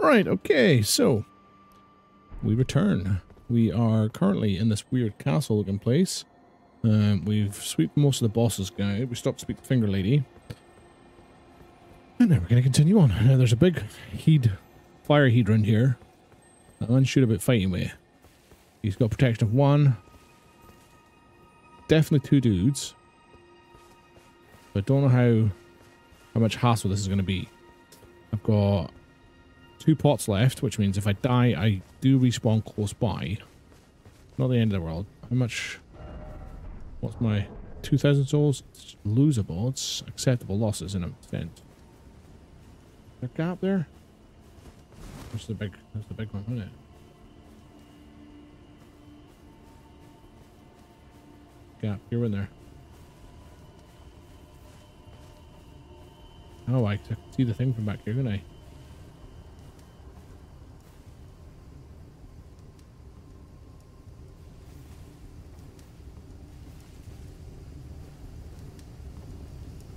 Right, okay, so we return. We are currently in this weird castle looking place. Um, we've swept most of the bosses guy. We stopped to speak Finger Lady. And now we're going to continue on. Now, there's a big heat, fire hydrant here. That one should have been fighting with. He's got protection of one. Definitely two dudes. But don't know how, how much hassle this is going to be. I've got two pots left, which means if I die, I do respawn close by. Not the end of the world. How much... What's my... 2,000 souls? It's losable. It's acceptable losses in a sense. There a gap there? That's the big... That's the big one, isn't it? Gap. You're in there. Oh, I see the thing from back here, can I?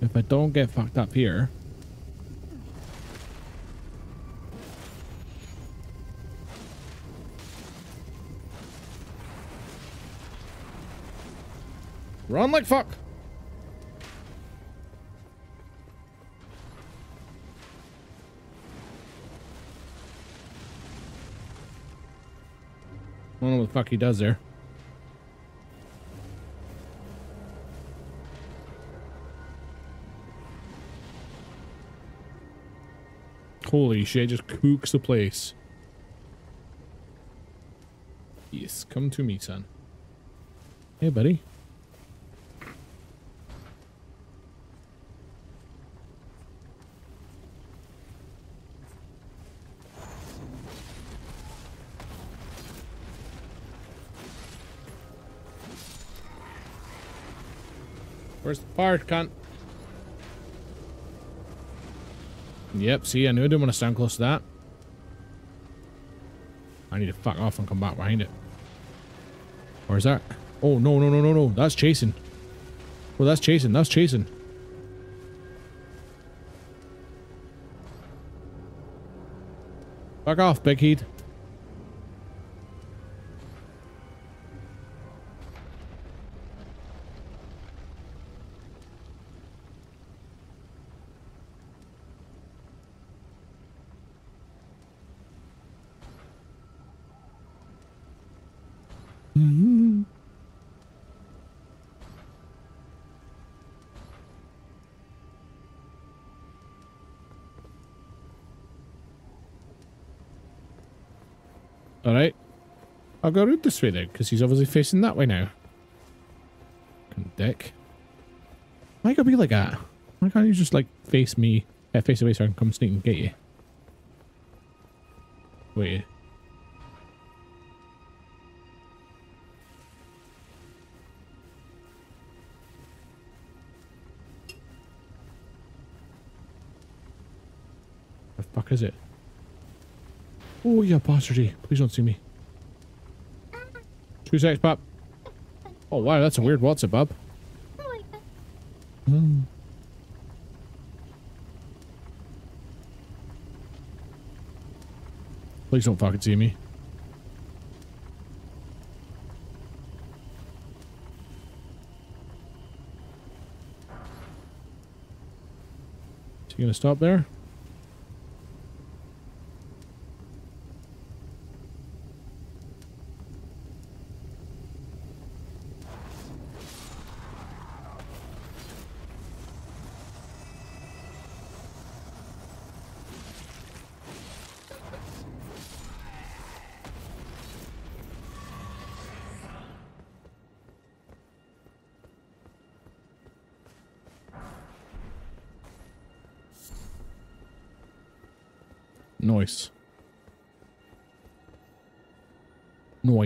If I don't get fucked up here... Run like fuck! I don't know what the fuck he does there. Holy shit, just kooks the place. Yes, come to me, son. Hey, buddy. Where's the fire, cunt? Yep, see, I knew I didn't want to stand close to that. I need to fuck off and come back behind it. Or is that? Oh, no, no, no, no, no. That's chasing. Well, that's chasing. That's chasing. Fuck off, big heat. Alright. I'll go round this way then, because he's obviously facing that way now. Dick. Why gotta be like that? Why can't you just, like, face me, uh, face away so I can come sneak and get you? Wait. The fuck is it? Oh, yeah, bastardy. Please don't see me. Two seconds, Bob. Oh, wow, that's a weird what's it, Bob? Please don't fucking see me. Is he gonna stop there?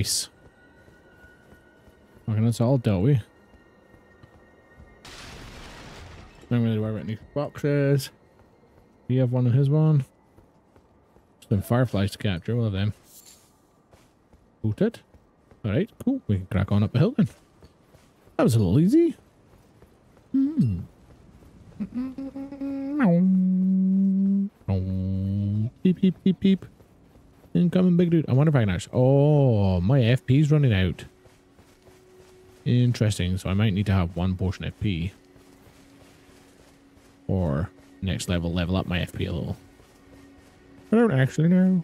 Noise. Okay, that's all dealt with. Don't really worry about any boxes. You have one of his one? Some fireflies to capture, one of them. Booted. Alright, cool. We can crack on up the hill then. That was a little easy. Hmm. Peep, peep, peep, peep. Incoming big dude. I wonder if I can actually... Oh, my FP's running out. Interesting. So I might need to have one potion FP. Or next level, level up my FP a little. I don't actually know.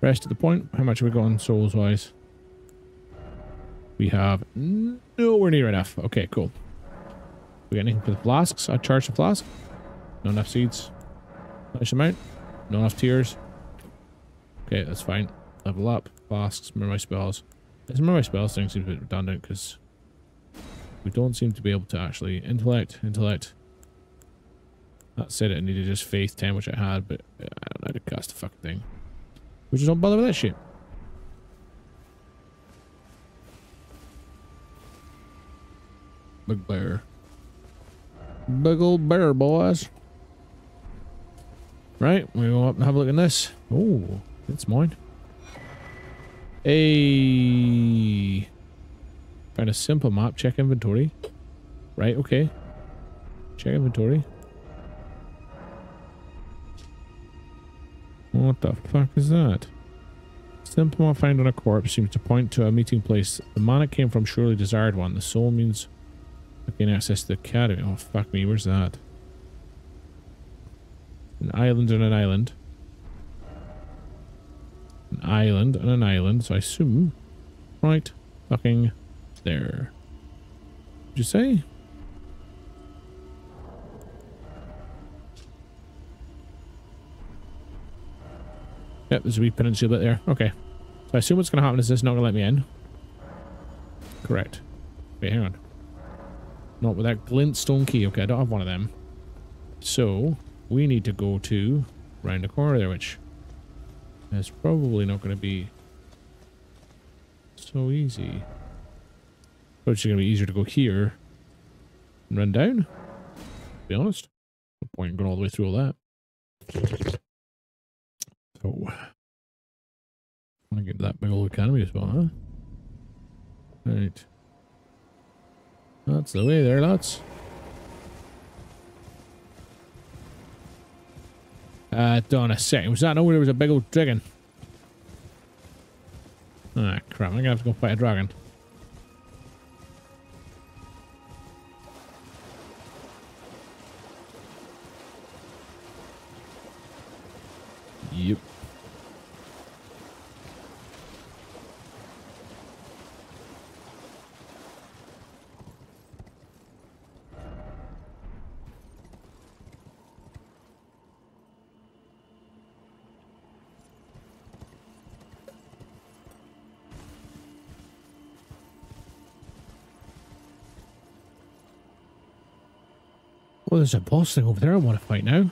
Rest of the point. How much have we on souls wise? We have nowhere near enough. Okay, cool. We got anything for the flasks? I charge the flask. Not enough seeds. Nice amount. Not enough tears. Okay, that's fine. Level up. Flasks. Remember my spells. This remember my spells thing seems a bit redundant because we don't seem to be able to actually intellect, intellect. That said, it needed just faith 10, which I had, but uh, I don't know how to cast the fucking thing. We just don't bother with that shit. Big bear. Big old bear, boys. Right, we go up and have a look at this. Oh, it's mine. A Find a simple map. Check inventory. Right, okay. Check inventory. What the fuck is that? Simple map found on a corpse seems to point to a meeting place. The mana came from surely desired one. The soul means I gain access to the academy. Oh fuck me, where's that? An island and an island. An island and an island, so I assume right fucking there. What'd you say? Yep, there's a wee peninsula bit there. Okay. So I assume what's going to happen is this not going to let me in. Correct. Wait, hang on. Not with that glintstone key. Okay, I don't have one of them. So, we need to go to round the corner there, which is probably not going to be so easy. But it's going to be easier to go here and run down, be honest. No point in going all the way through all that. So, I want to get that big old academy as well, huh? Right. That's the way there, lads. Uh, on a second. Was that nowhere there was a big old dragon? Ah, crap. I'm gonna have to go fight a dragon. There's a boss thing over there I want to fight now.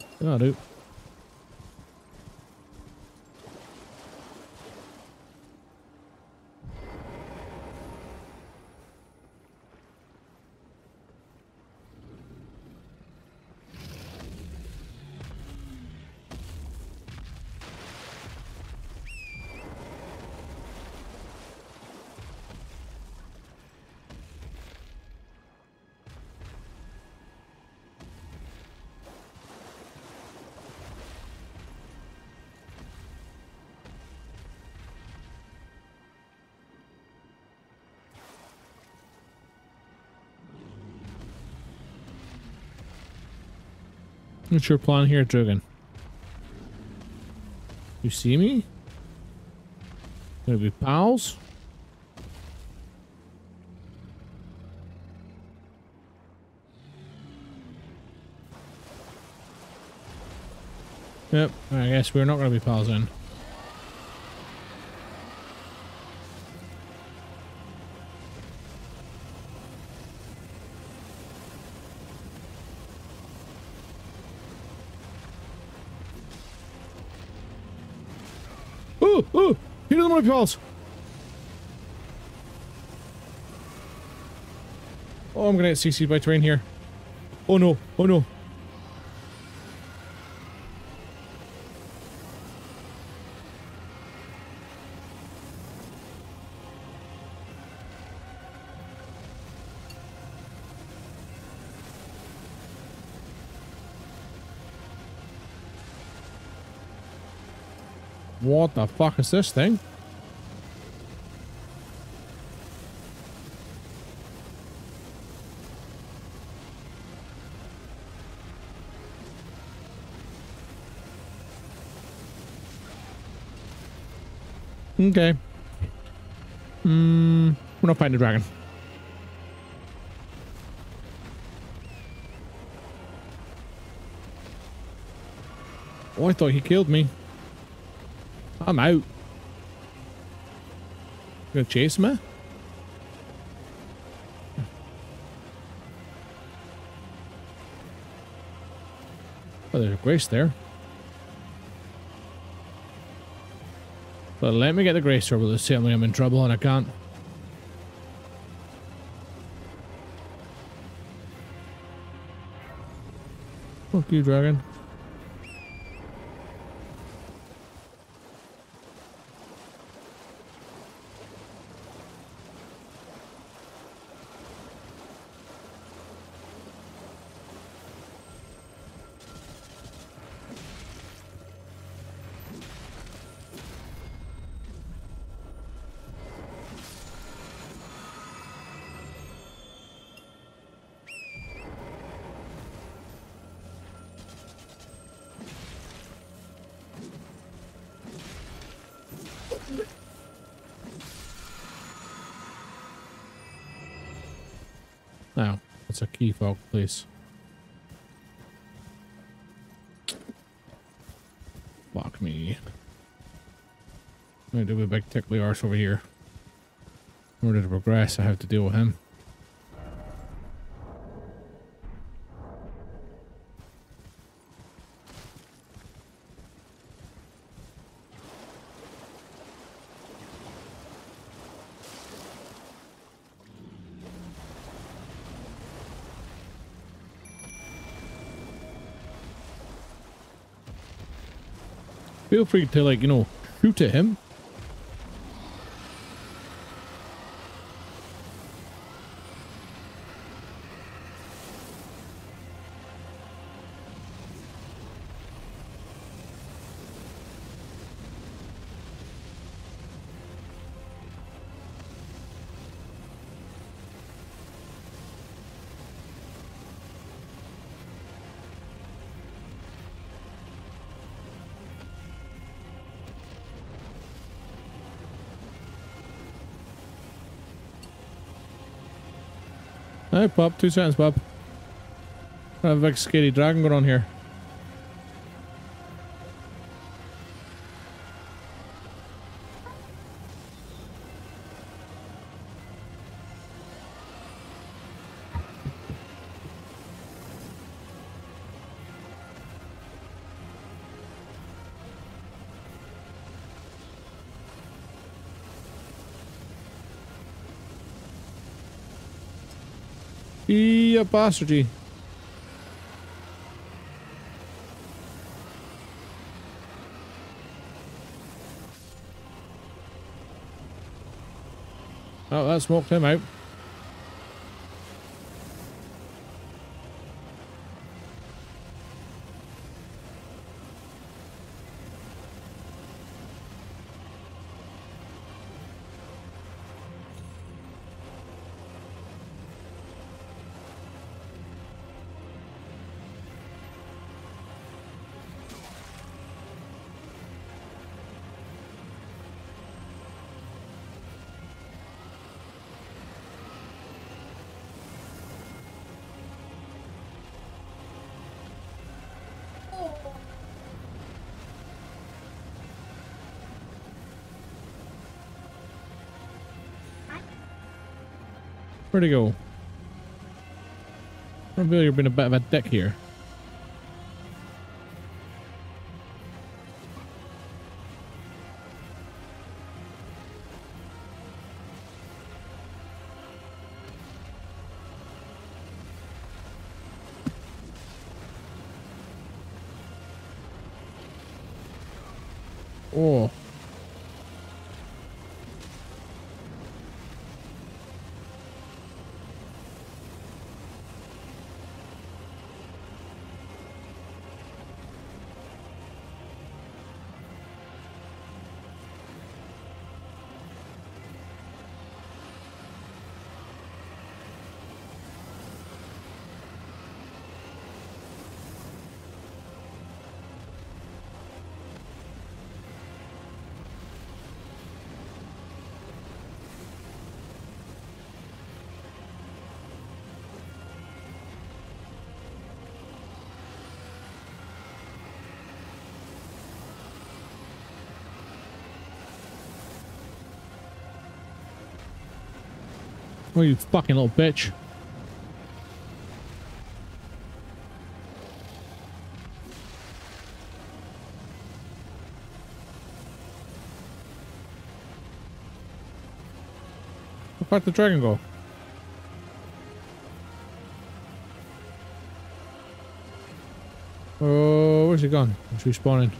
Ah, That'll do. What's your plan here, Dragon? You see me? Gonna be pals? Yep, I guess we're not gonna be pals then. Oh, I'm gonna get CC'd by train here. Oh no, oh no. What the fuck is this thing? Okay. Hmm. We're not fighting the dragon. Oh, I thought he killed me. I'm out. You gonna chase me? Oh, there's a grace there. But let me get the grace orb. Me I'm in trouble and I can't. Fuck you, dragon. A please. Fuck me. I'm gonna do a big tickly arse over here. In order to progress, I have to deal with him. Feel free to like, you know, shoot at him. Hey, Pop. Two seconds, Pop. I have a big scary dragon going on here. Oh, that smoked him out. Where'd he go? I feel you've been a bit of a dick here. Oh, you fucking little bitch. Where the dragon go? Oh, where's he gone? He's respawning.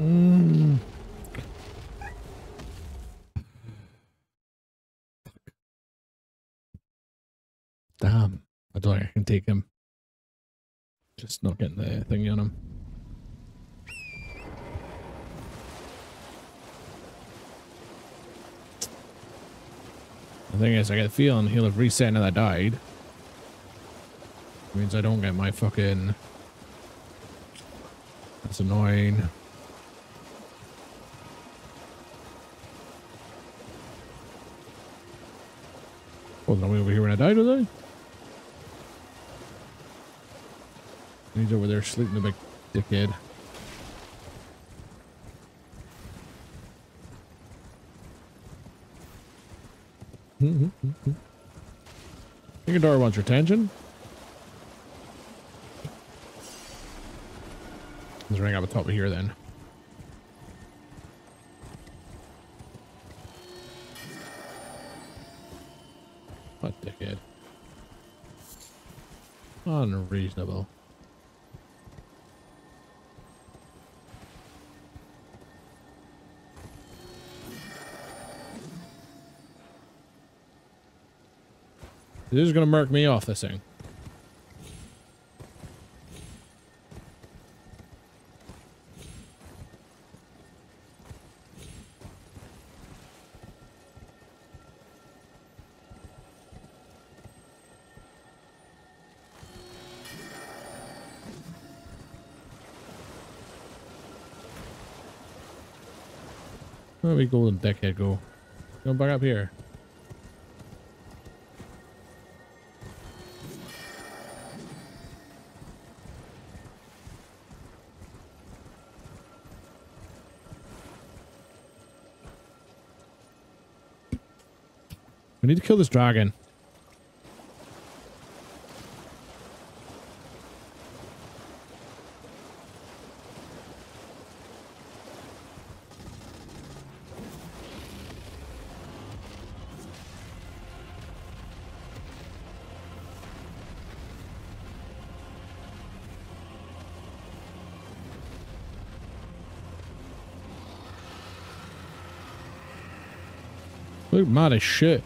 Mm. Damn. I don't think I can take him. Just not getting the thing on him. The thing is, I get the feeling he'll have reset that I died. means I don't get my fucking... That's annoying. Wasn't nobody over here when I died, was I? He's over there sleeping a big dickhead. Hmm, hmm, hmm, Igadar wants your attention. Let's ring up the top of here then. Unreasonable. This is going to mark me off this thing. We golden deckhead go? Come back up here. We need to kill this dragon. Look mad shit.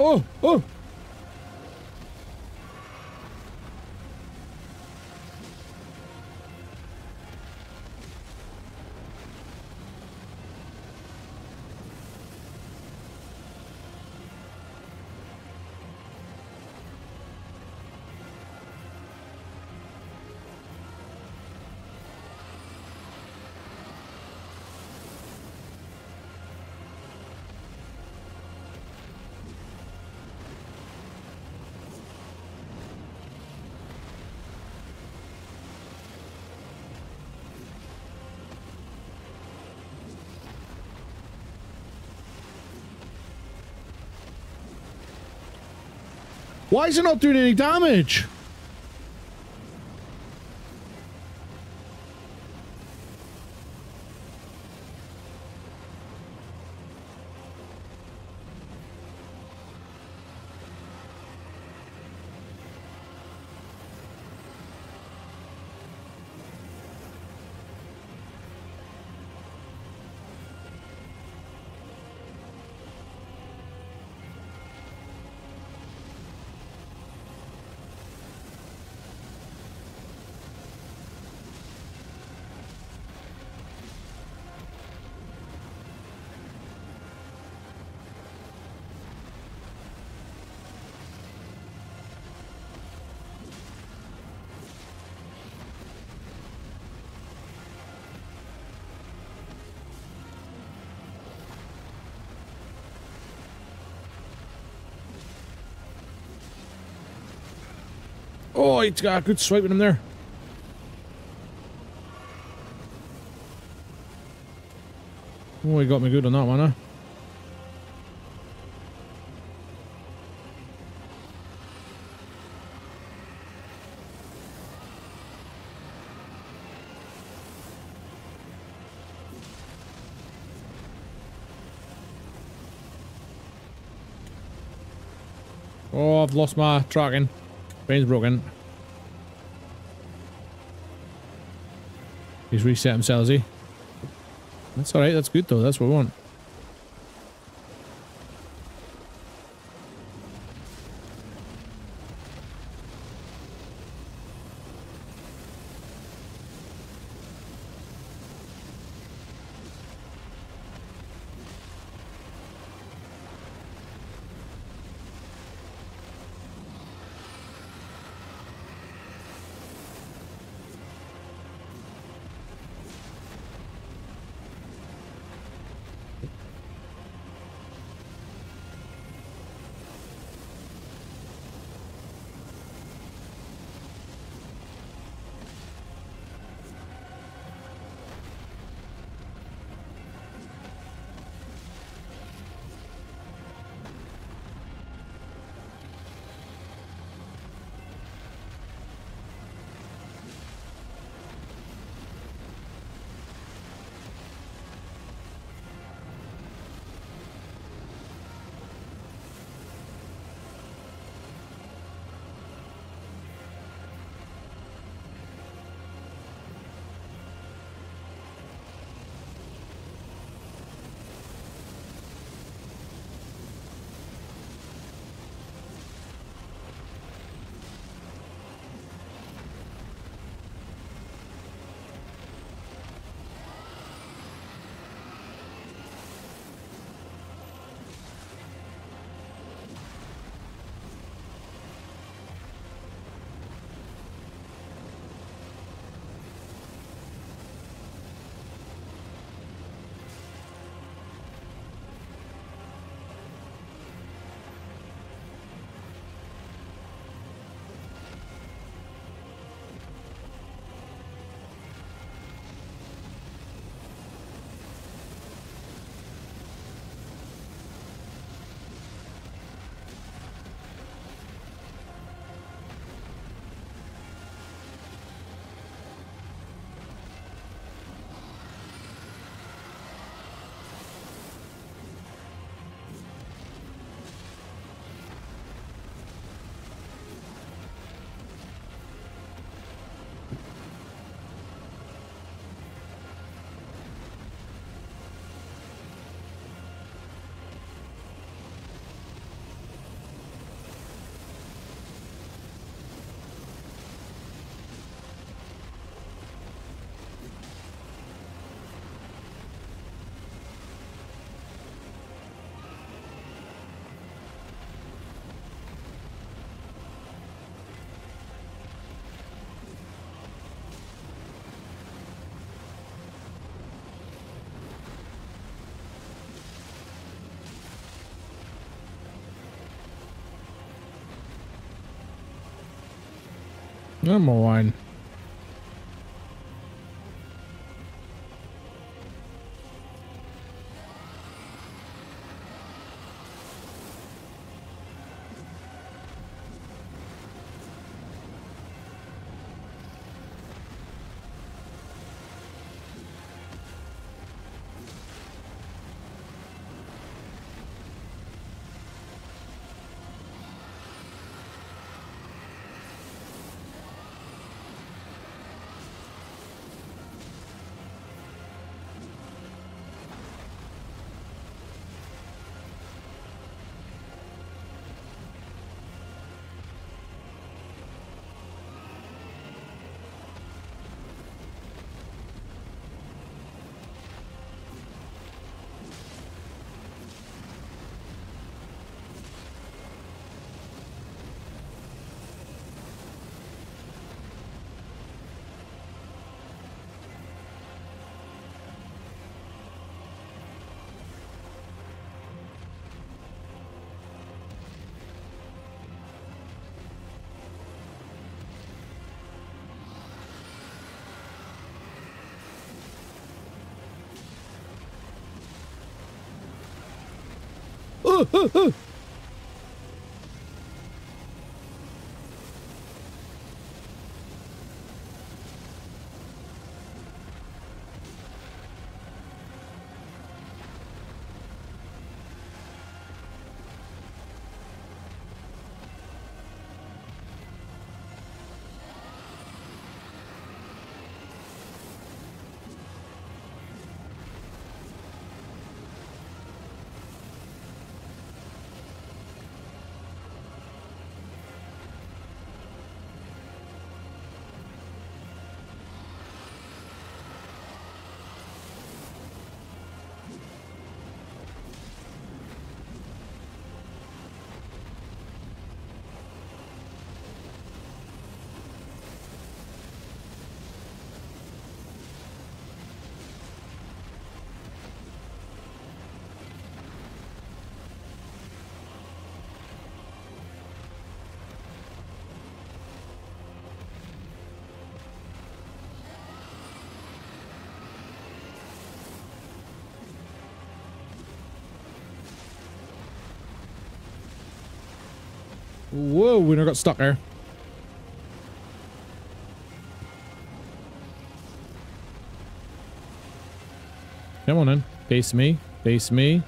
Oh, oh. Why is it not doing any damage? Oh, he's got a good swipe with him there. Oh, he got me good on that one, huh? Oh, I've lost my tracking. Brain's broken. He's reset himself, is he? That's alright, that's good though, that's what we want. Number one. oh, oh, oh. Whoa, we never got stuck there. Come on then. Face me. Face me.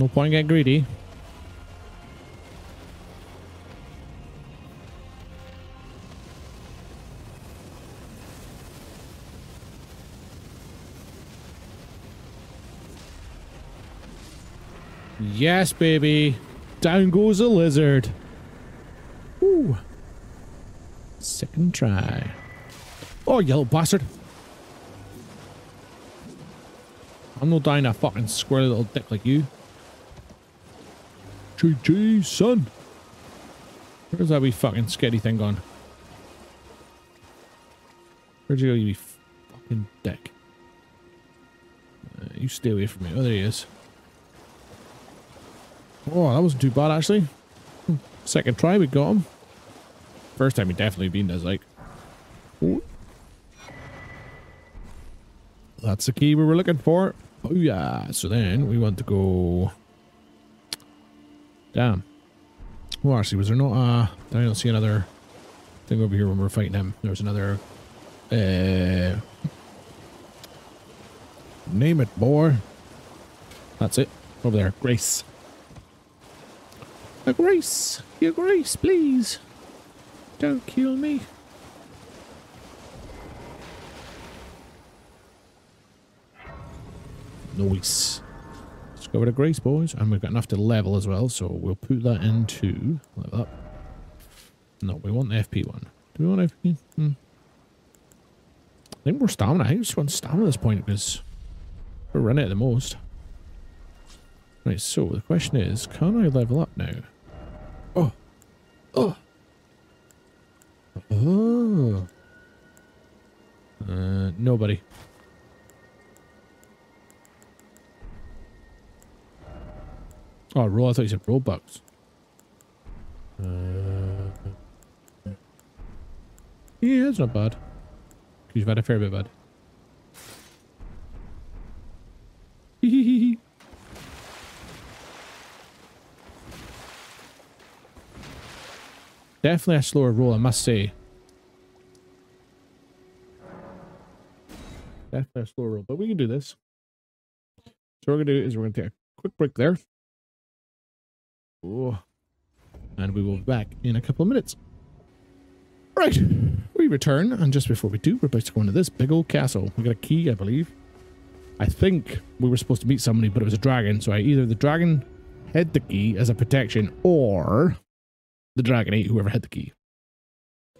No point getting greedy. Yes, baby. Down goes a lizard. Ooh. Second try. Oh, you little bastard. I'm not dying a fucking squirrely little dick like you. GG, son. Where's that wee fucking sketty thing gone? Where'd you go, you fucking dick? Uh, you stay away from me. Oh, there he is. Oh, that wasn't too bad, actually. Second try, we got him. First time he definitely beat us, like. Oh. That's the key we were looking for. Oh, yeah. So then we want to go... Damn. Well, actually, was there no... Uh, I don't see another thing over here when we are fighting him. There was another... Uh, name it, boy. That's it. Over there. Grace. A grace. Your grace, please. Don't kill me. Nice. Go with a grace, boys. And we've got enough to level as well, so we'll put that into... Level up. No, we want the FP one. Do we want FP? Hmm. I think we're stamina. I just want stamina at this point because we're running it the most. Right, so the question is, can I level up now? Oh. Oh. Oh. Uh, nobody. Oh, roll. I thought you said Robux. Uh, yeah, it's not bad. You've had a fair bit bad. Definitely a slower roll, I must say. Definitely a slower roll, but we can do this. So what we're going to do is we're going to take a quick break there. Oh. And we will be back in a couple of minutes. Right, we return, and just before we do, we're about to go into this big old castle. We got a key, I believe. I think we were supposed to meet somebody, but it was a dragon, so I either the dragon had the key as a protection, or the dragon ate whoever had the key.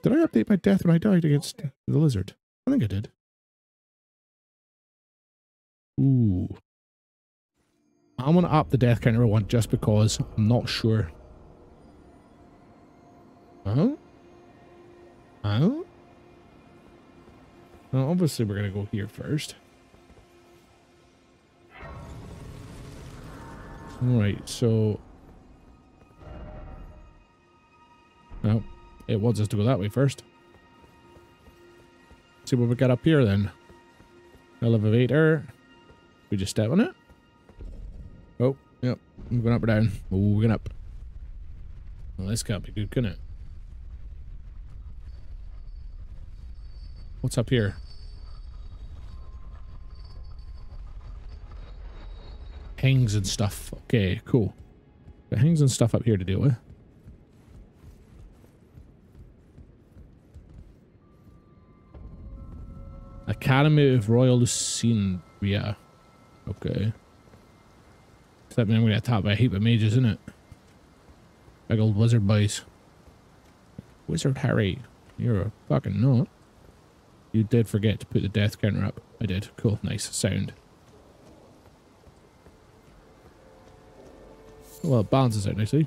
Did I update my death when I died against the lizard? I think I did. Ooh. I'm going to up the death counter one just because I'm not sure. Oh? Oh? Well, obviously we're going to go here first. Alright, so... No, it wants us to go that way first. See what we got up here then. Elevator. We just step on it. I'm going up or down. Oh, we're going up. Well, this can't be good, can it? What's up here? Hangs and stuff. Okay, cool. Got hangs and stuff up here to deal with. Academy of Raya Lucaria. Okay. Except I'm going to get attacked by a heap of mages, isn't it? Big old wizard boys. Wizard Harry. You're a fucking nut. You did forget to put the death counter up. I did. Cool. Nice. Sound. Well, it balances out nicely.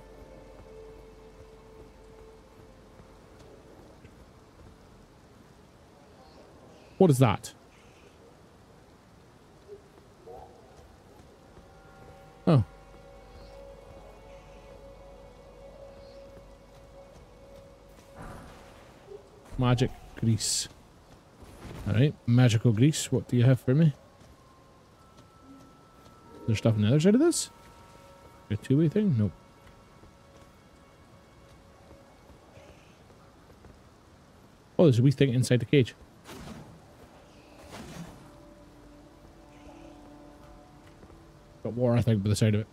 What is that? Oh. Magic grease. Alright, magical grease. What do you have for me? There's stuff on the other side of this? A two-way thing? Nope. Oh, there's a wee thing inside the cage. Got war, I think, by the side of it.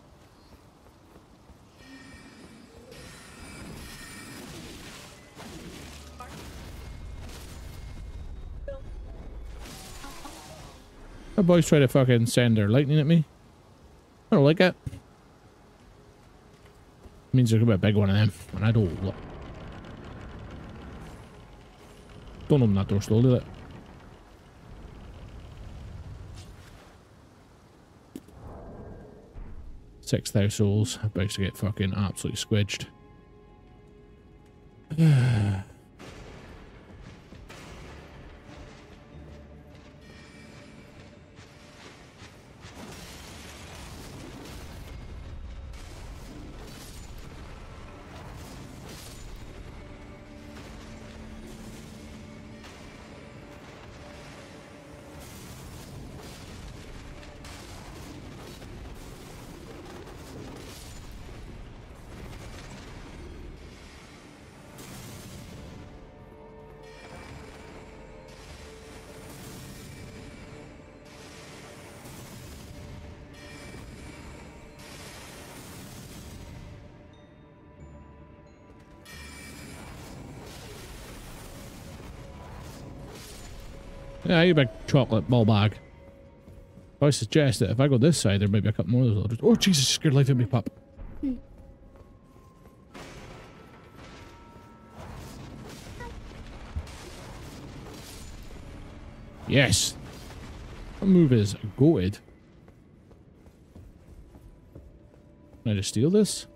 That boy's trying to fucking send their lightning at me. I don't like it. Means there's gonna be a big one of them, and I don't look. Don't open that door slowly, look. 6,000 souls. I'm about to get fucking absolutely squidged. Yeah, you big chocolate ball bag. I suggest that if I go this side, there might be a couple more of those. Oh, Jesus, scared life out of me, pup. Yes. That move is goated. Can I just steal this?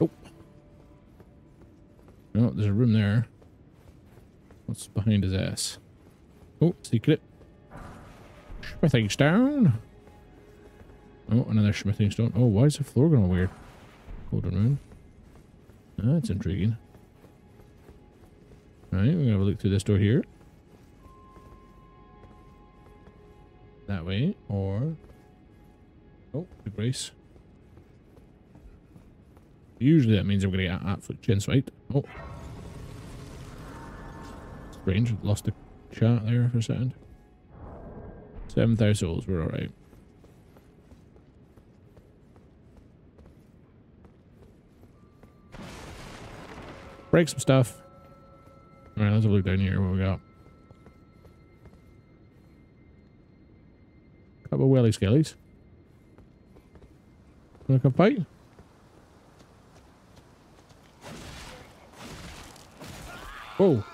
Nope. No, there's a room there. Behind his ass? Oh, secret. Smithing stone. Oh, another smithing stone. Oh, why is the floor going weird? Golden rune. That's intriguing. Alright, we're gonna have a look through this door here. That way, or... Oh, the brace. Usually that means I'm gonna get absolute chin fight. Oh. Strange, lost the chat there for a second. 7,000 souls, we're alright. Break some stuff. Alright, let's have a look down here. What we got? Couple of welly skellies. Wanna come fight? Whoa.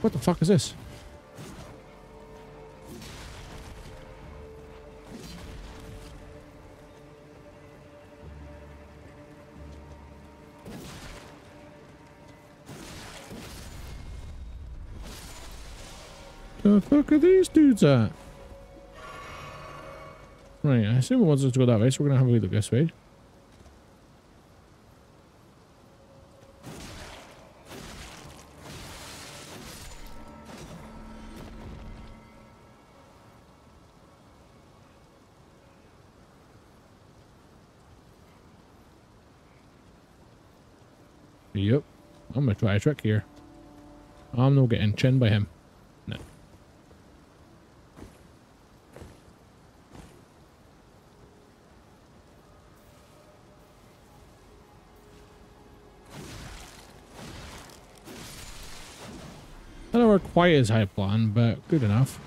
What the fuck is this? The fuck are these dudes at? Right, I assume it wants us to go that way, so we're gonna have a look this way. Yep. I'm gonna try a trick here. I'm not getting chinned by him. No. I don't work quite as high plan, but good enough.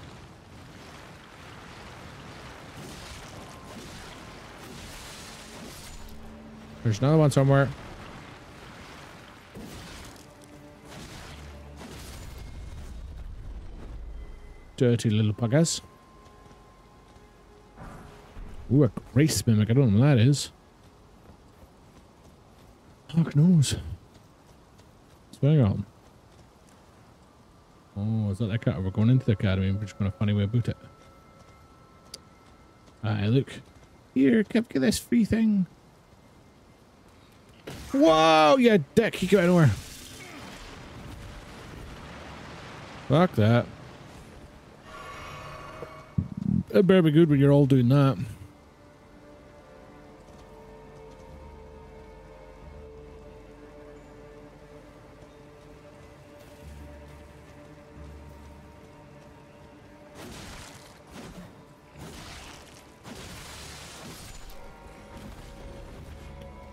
There's another one somewhere. Dirty little buggers. Ooh, a grace mimic. I don't know what that is. Fuck knows. What's going on? Oh, is that the academy? We're going into the academy. We're just going to find a way about it. Alright, look. Here, get this free thing. Whoa, you dick. You came of nowhere. Fuck that. It better be good when you're all doing that.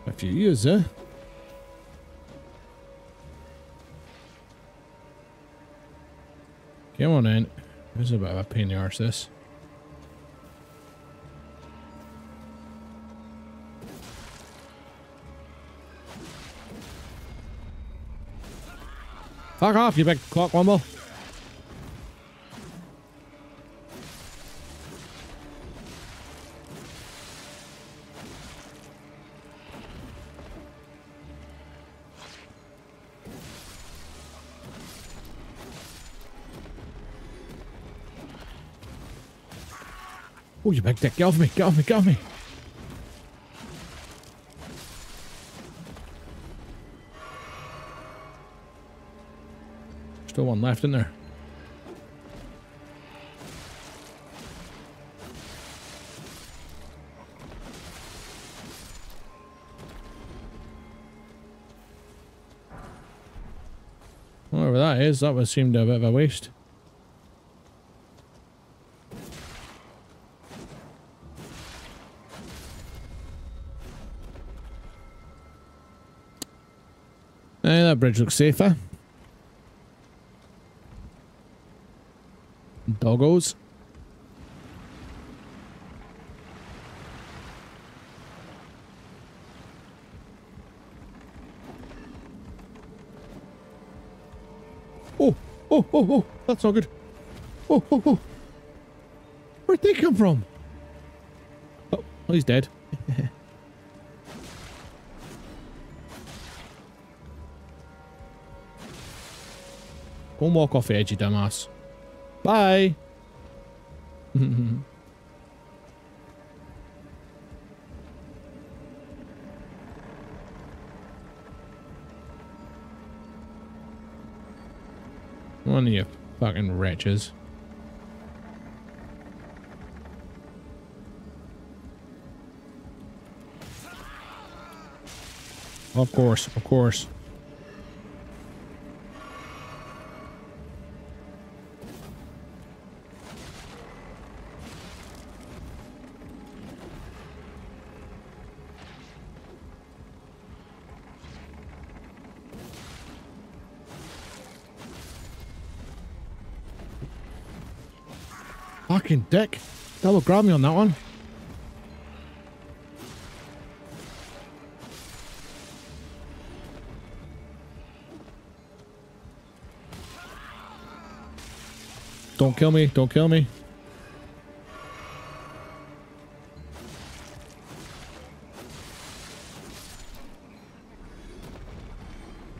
A few years, eh? Come on in. This is a bit of a pain in the arse, this. Fuck off, you big clock wumble. Oh, you big dick. Get off me. Get off me. Get off me. Still one left in there. Whatever that is, that would seem a bit of a waste. Eh, that bridge looks safer. Doggos. oh, oh, oh, oh, that's not good. Oh, oh, oh. Where'd they come from? Oh, oh he's dead. And walk off the edge, you dumbass. Bye. One of you fucking wretches. Of course, of course. Fucking dick. Double grab me on that one. Don't kill me. Don't kill me.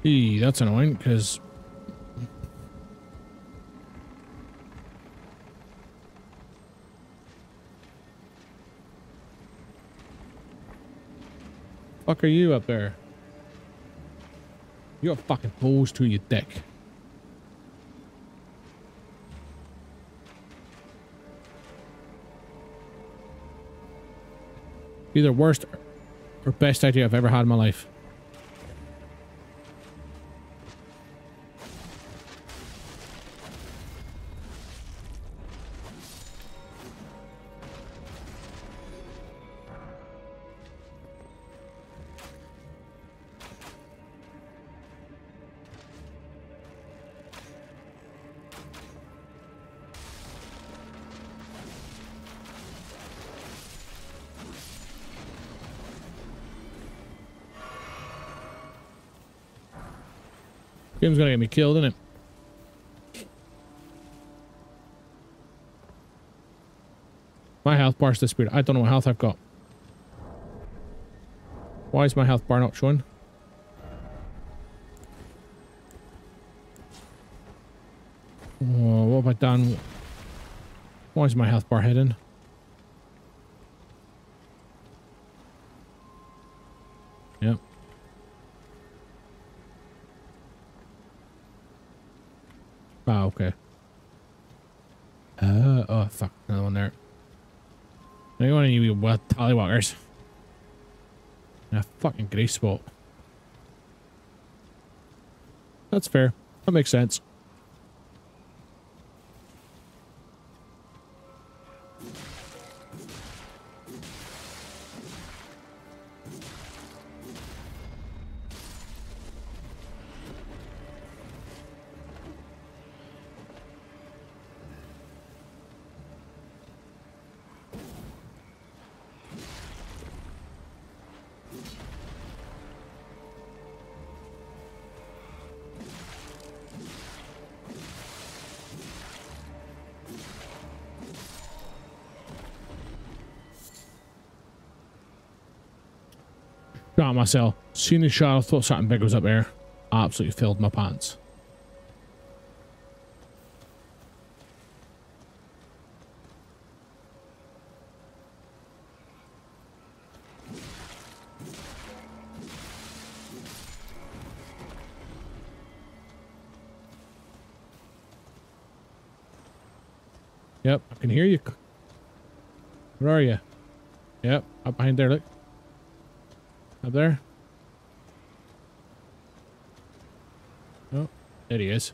Eee, that's annoying because fuck are you up there? You're fucking balls to your dick. Either worst or best idea I've ever had in my life. Me killed, isn't it? My health bar's disappeared. I don't know what health I've got. Why is my health bar not showing? Oh, what have I done? Why is my health bar hidden? Yep. Ah, okay. Uh, oh, fuck. Another one there. Now you want to use what tallywhackers. A fucking grey spot. That's fair. That makes sense. Shot myself. Seen the shadow, thought something big was up there. Absolutely filled my pants. Yep, I can hear you. Where are you? Yep, up behind there, look. Up there? Oh, there he is.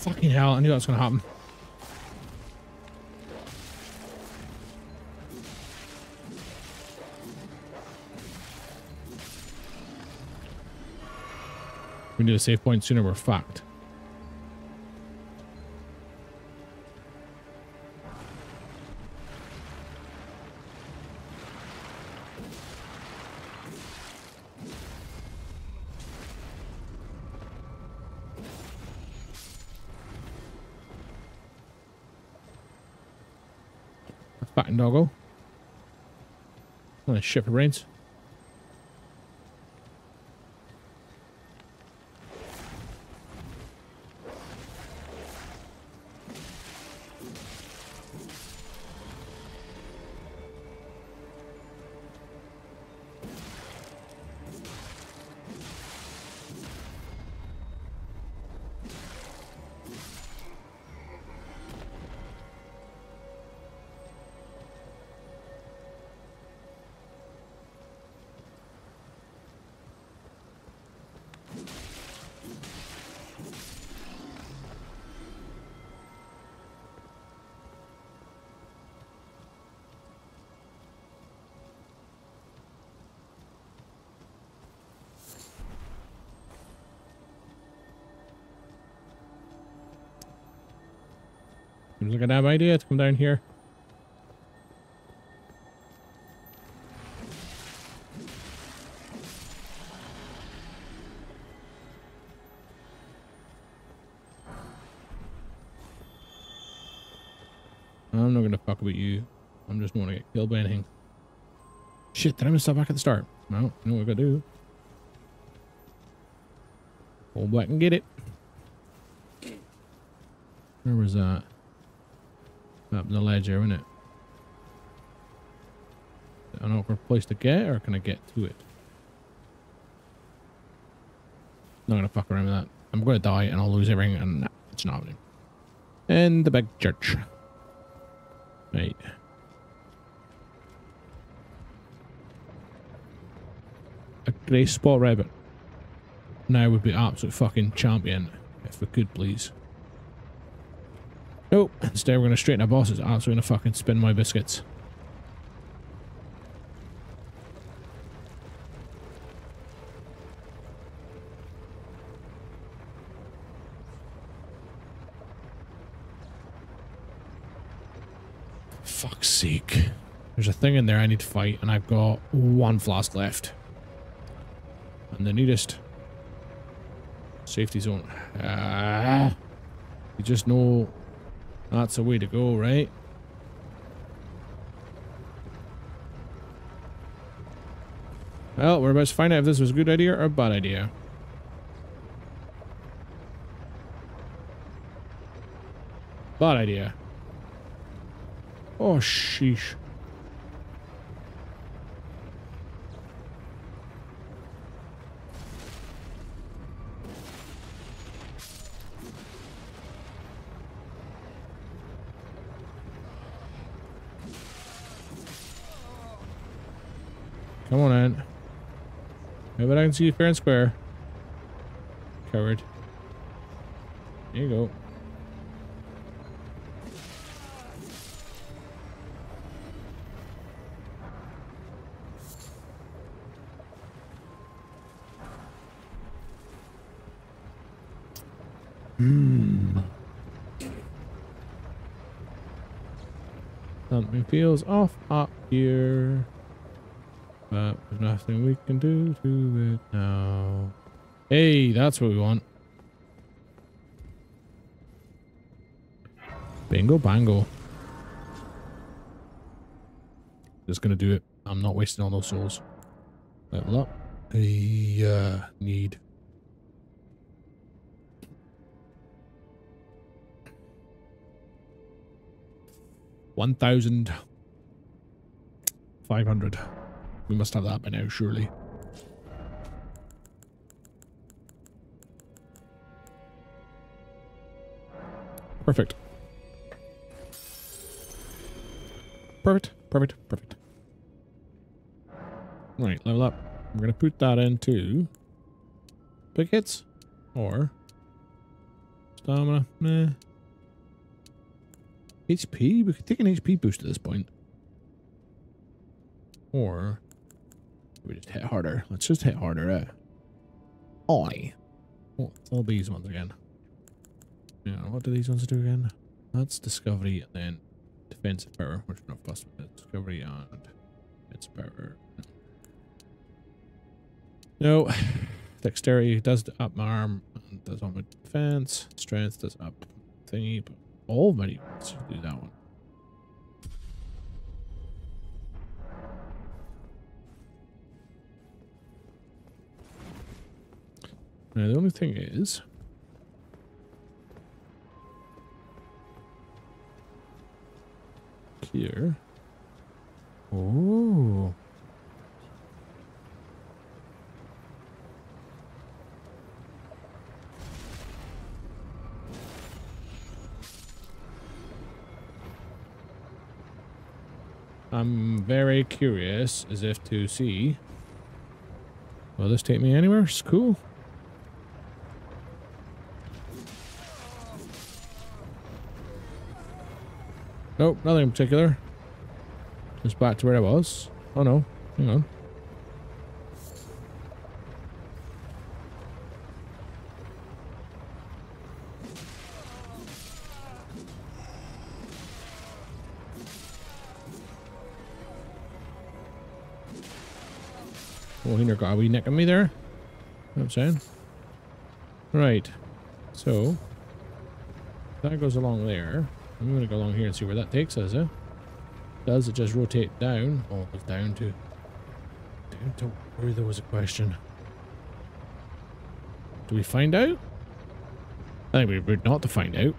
Fucking hell, I knew that was going to happen. a save point sooner, we're fucked. Fucking doggo. I'm gonna ship it brains. Seems like a damn idea to come down here. I'm not gonna fuck with you. I'm just gonna get killed by anything. Shit, did I miss that back at the start? No, you know what I gotta do. Go back and get it. Where was that? Up the ledge there, isn't it? An awkward place to get, or can I get to it? Not gonna fuck around with that. I'm gonna die and I'll lose everything, and nah, it's not happening. And the big church. Right. A grey spot rabbit. Now would be absolute fucking champion, if we could please. Instead, we're going to straighten our bosses out, so we're going to fucking spin my biscuits. Fuck's sake. There's a thing in there I need to fight, and I've got one flask left. And the neatest safety zone. Ah, you just know that's the way to go, right? Well, we're about to find out if this was a good idea or a bad idea. Bad idea. Oh, sheesh. Come on in. Maybe I can see you fair and square. Coward. There you go. Hmm. Something feels off up here. But there's nothing we can do to it now. Hey, that's what we want. Bingo bango. Just gonna do it. I'm not wasting all those souls. Level up. Yeah, need. One thousand five hundred. We must have that by now, surely. Perfect. Perfect, perfect, perfect. Right, level up. We're going to put that into pickets or stamina. Meh. HP? We could take an HP boost at this point. Or we just hit harder. Let's just hit harder. Eh? Oi. Oh, all these ones again. Yeah, what do these ones do again? That's discovery and then defensive power, which not plus discovery and defensive power. No. Dexterity does up my arm does on my defense. Strength does up thingy, but all my defense do that one. Now, the only thing is... Here... Oh... I'm very curious as if to see. Will this take me anywhere? It's cool. Nope, nothing in particular. Just back to where I was. Oh no, hang on. Oh, he got a wee neck on me there. You know I'm saying. Right. So, that goes along there. I'm going to go along here and see where that takes us, eh? Does it just rotate down? Oh, it goes down to... Down to where there was a question. Do we find out? I think we would not to find out.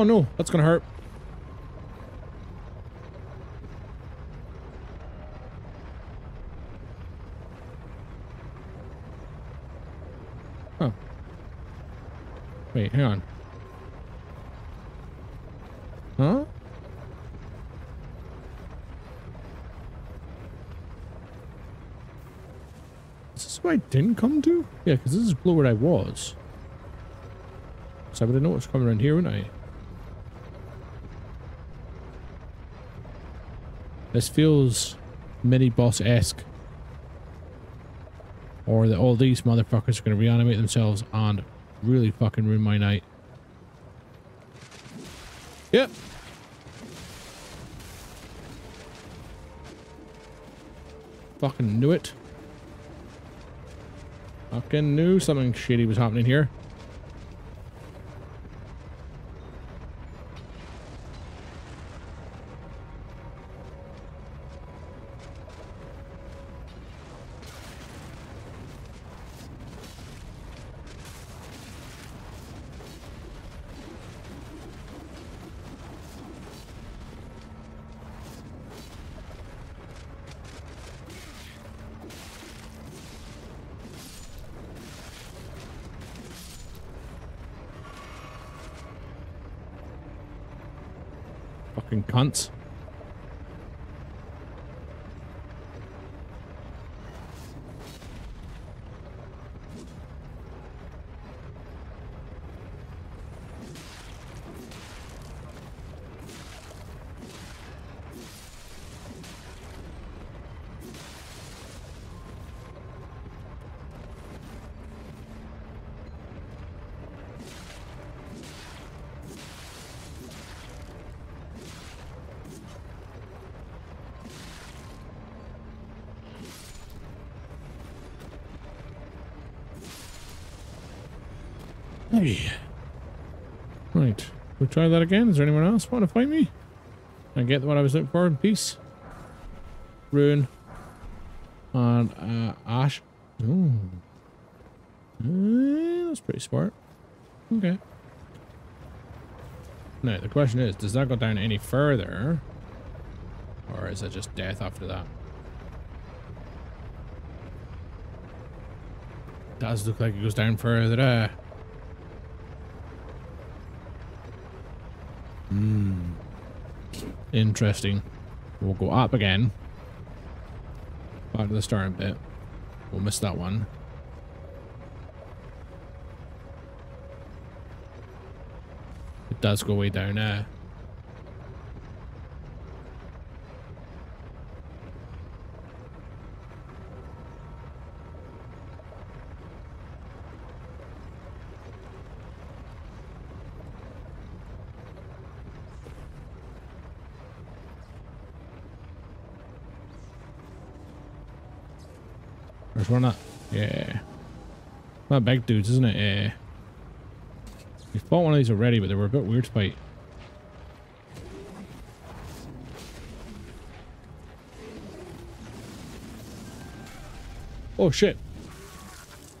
Oh no, that's gonna hurt. Oh. Wait, hang on. Huh? Is this where I didn't come to? Yeah, because this is below where I was. So I would have know what's coming around here, wouldn't I? This feels mini-boss-esque. Or that all these motherfuckers are going to reanimate themselves and really fucking ruin my night. Yep. Fucking knew it. Fucking knew something shitty was happening here. Fucking cunts. Hey. Right. We'll try that again. Is there anyone else want to fight me? I get what I was looking for in peace. Rune. And uh, Ash. Ooh. Uh, that's pretty smart. Okay. Now, the question is, does that go down any further? Or is it just death after that? Does look like it goes down further. Uh, Hmm. Interesting. We'll go up again. Back to the starting bit. We'll miss that one. It does go way down there. There's one that. Yeah. That big dudes, isn't it? Yeah. We fought one of these already, but they were a bit weird to fight. Oh shit.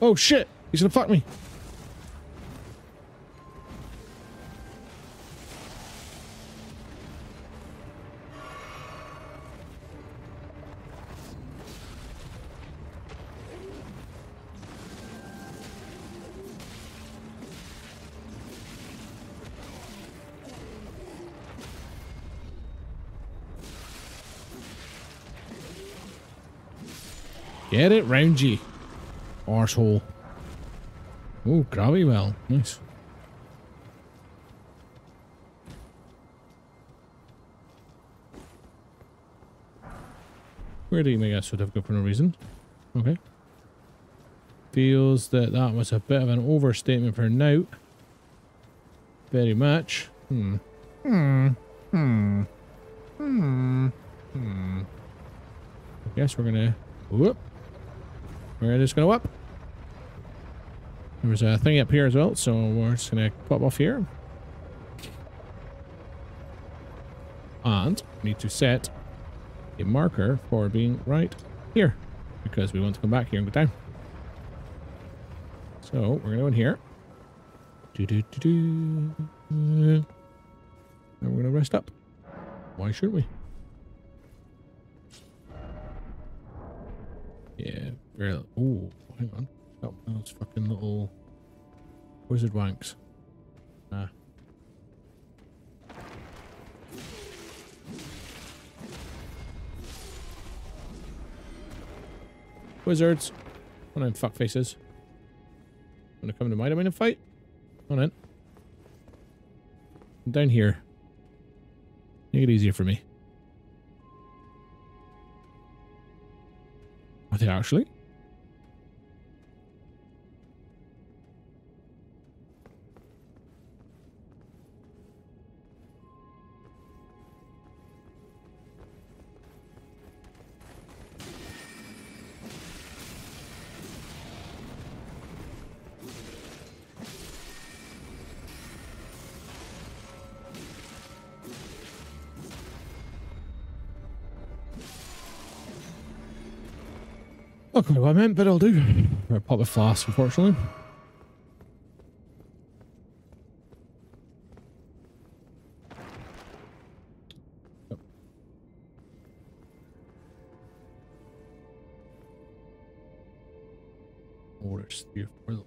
Oh shit! He's gonna fuck me! Get it round ye. Arsehole. Oh, grabby well. Nice. Where do you make a certificate for no reason? Okay. Feels that that was a bit of an overstatement for now. Very much. Hmm. Hmm. Hmm. Hmm. Hmm. I guess we're gonna... Whoop. We're just gonna up. There's a thing up here as well, so we're just gonna pop off here. And we need to set a marker for being right here. Because we want to come back here and go down. So we're gonna go in here. Do do do do. And we're gonna rest up. Why shouldn't we? Very. Oh, hang on. That those fucking little wizard wanks. Wizards. Come on fuck faces. Wanna come to my domain and fight? Come on in. I'm down here. Make it easier for me. Are they actually? Not quite what I meant, but I'll do. Right, pop the flask, unfortunately. There's three or four.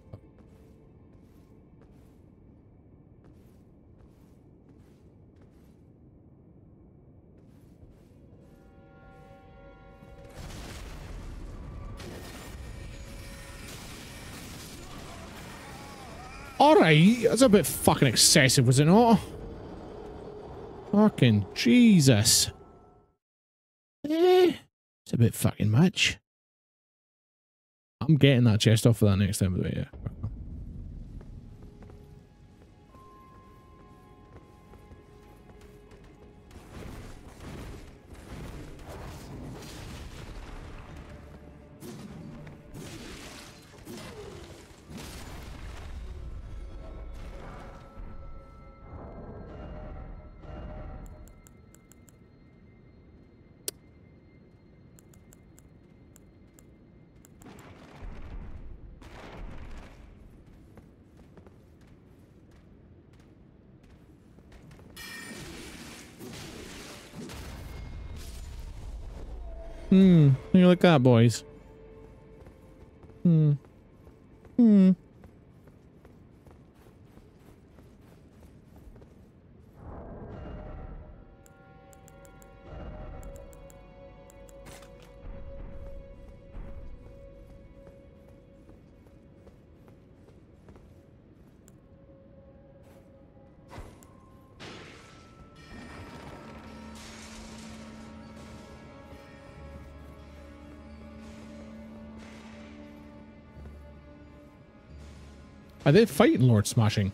Alright, that's a bit fucking excessive, was it not? Fucking Jesus. Eh, it's a bit fucking much. I'm getting that chest off for that next time, yeah. Boys. Are they fighting Lord Smashing?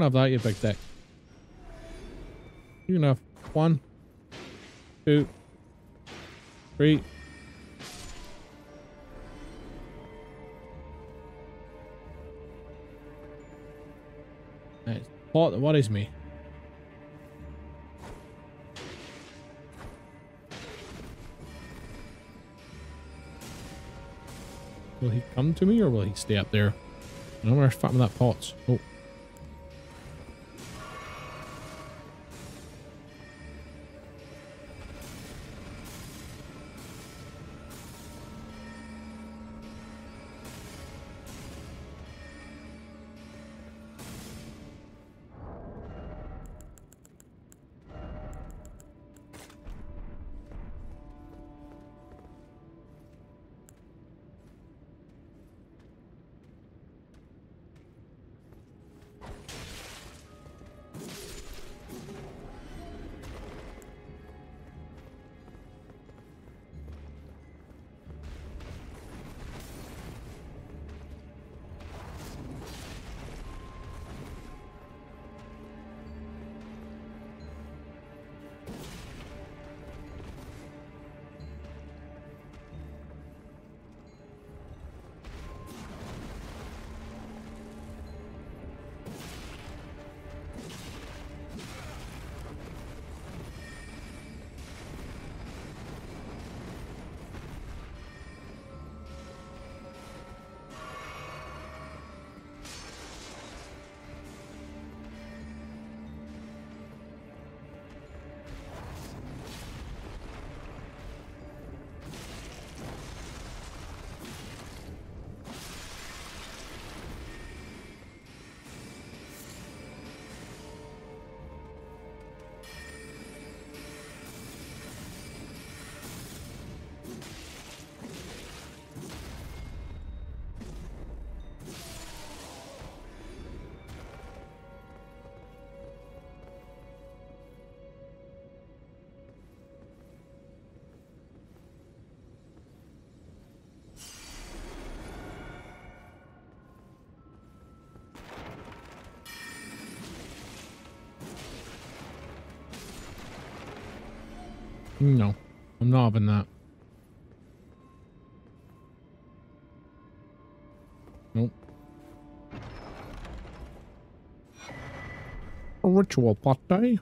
Fucking have that, you big dick. You can have one, two, three. Right. What, what is me? Will he come to me or will he stay up there? I don't know where I fat with that pots. Oh. No, I'm not having that. Nope. A ritual party.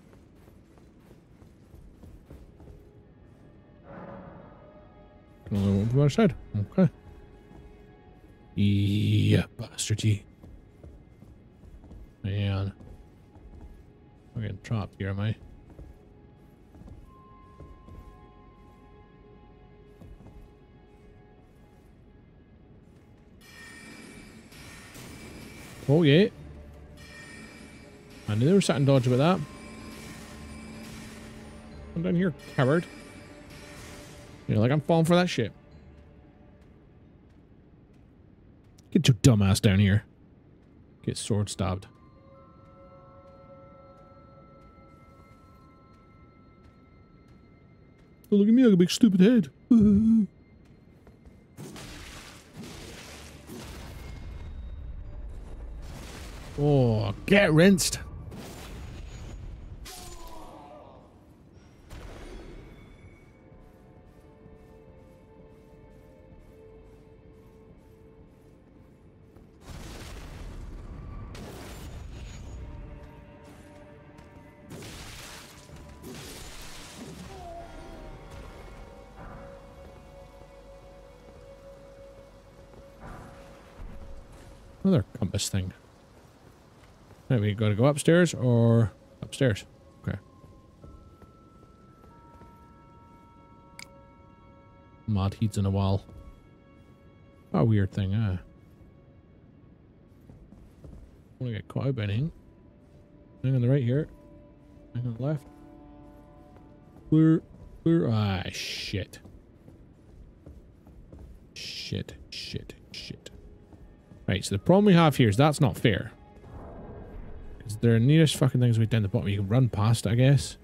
Only one from our side. Okay. Yeah, bastardy. Man. I'm getting trapped here, am I? I knew there was something dodgy with that. Come down here, coward. You're like, I'm falling for that shit. Get your dumb ass down here. Get sword stabbed. Oh, look at me, I got a big stupid head. Oh, get rinsed. Compass thing. Right, we gotta go upstairs or upstairs. Okay. Mod heats in a wall. A weird thing, huh? I want to get caught by anything. Hang on the right here. Hang on the left. Clear. Clear. Ah, shit. Shit. Shit. Shit. Right, so the problem we have here is that's not fair. Because there are nearest fucking thing's way down the bottom. You can run past it, I guess.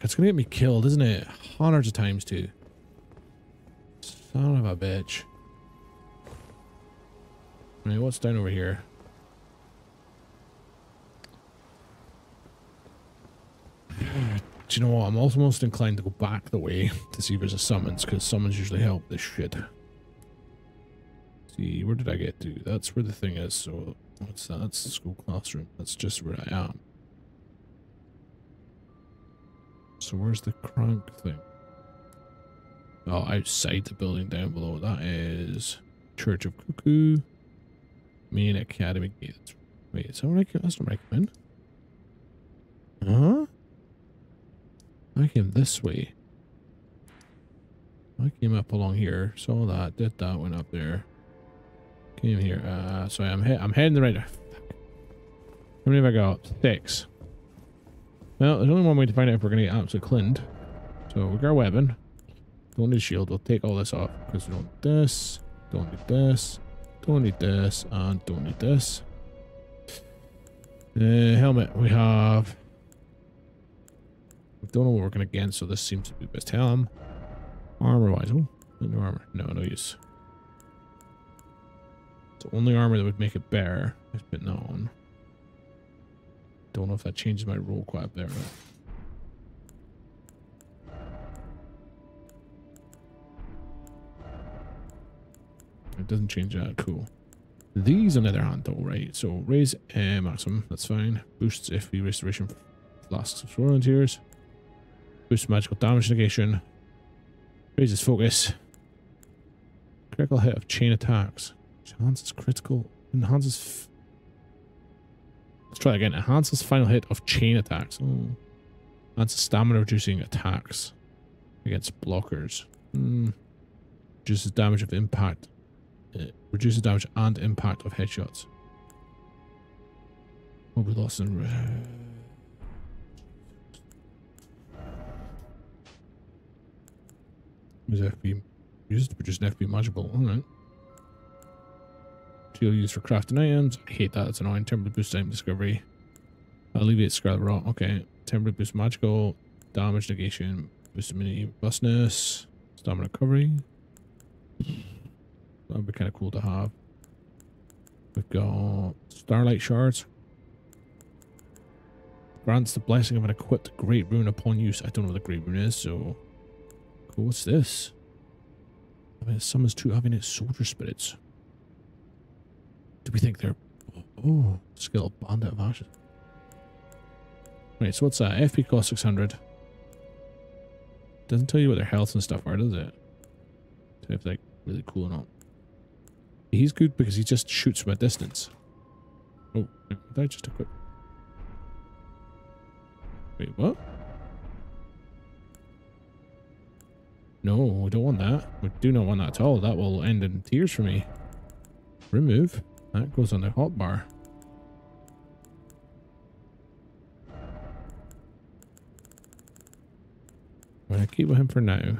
It's going to get me killed, isn't it? Hundreds of times, too. Son of a bitch. Right, what's down over here? Do you know what? I'm almost inclined to go back the way to see if there's a summons, because summons usually help this shit. See, where did I get to? That's where the thing is, so what's that? That's the school classroom. That's just where I am. So where's the crank thing? Oh, outside the building down below. That is Church of Cuckoo. Main Academy Gate. Wait, is that where I can? That's not I come in. Huh? I came this way. I came up along here, saw that, did that, went up there. Came here. Uh, sorry, I'm he I'm heading the right. How many have I got? Six. Well, there's only one way to find out if we're gonna get absolutely cleaned. So we got our weapon. Don't need shield. We'll take all this off because we don't need this. Don't need this. Don't need this. And don't need this. Uh, helmet. We have we don't know what we're going against, so this seems to be the best helm. Armor-wise, oh, no armor. No, no use. The only armor that would make it is putting that on. Don't know if that changes my rule quite a bit. It doesn't change that. Cool. These, on the other hand, though, right? So raise uh, maximum. That's fine. Boosts FP restoration flasks of volunteers. Boosts magical damage negation. Raises focus. Critical hit of chain attacks. Enhances critical. Enhances. Let's try again. Enhances final hit of chain attacks. Oh. Enhances stamina reducing attacks against blockers. Hmm. Reduces damage of impact. It reduces damage and impact of headshots. Will be lost in. Is FP used to produce an? Alright. Shield used for crafting items. I hate that. It's annoying. Temporary boost item discovery. Alleviate Scarlet Rot. Okay. Temporary boost magical. Damage negation. Boost immunity robustness. Stamina recovery. That would be kind of cool to have. We've got Starlight Shards. Grants the blessing of an equipped Great Rune upon use. I don't know what the Great Rune is, so Cool. What's this? I mean, it summons two Avionette soldier spirits. Do we think they're... Oh, skill bandit of ashes. Wait, so what's that? FP cost 600. Doesn't tell you what their health and stuff are, does it? Tell if they're really cool or not. He's good because he just shoots from a distance. Oh, did I just equip? Wait, what? No, we don't want that. We do not want that at all. That will end in tears for me. Remove. That goes on the hotbar. I'm going to keep with him for now.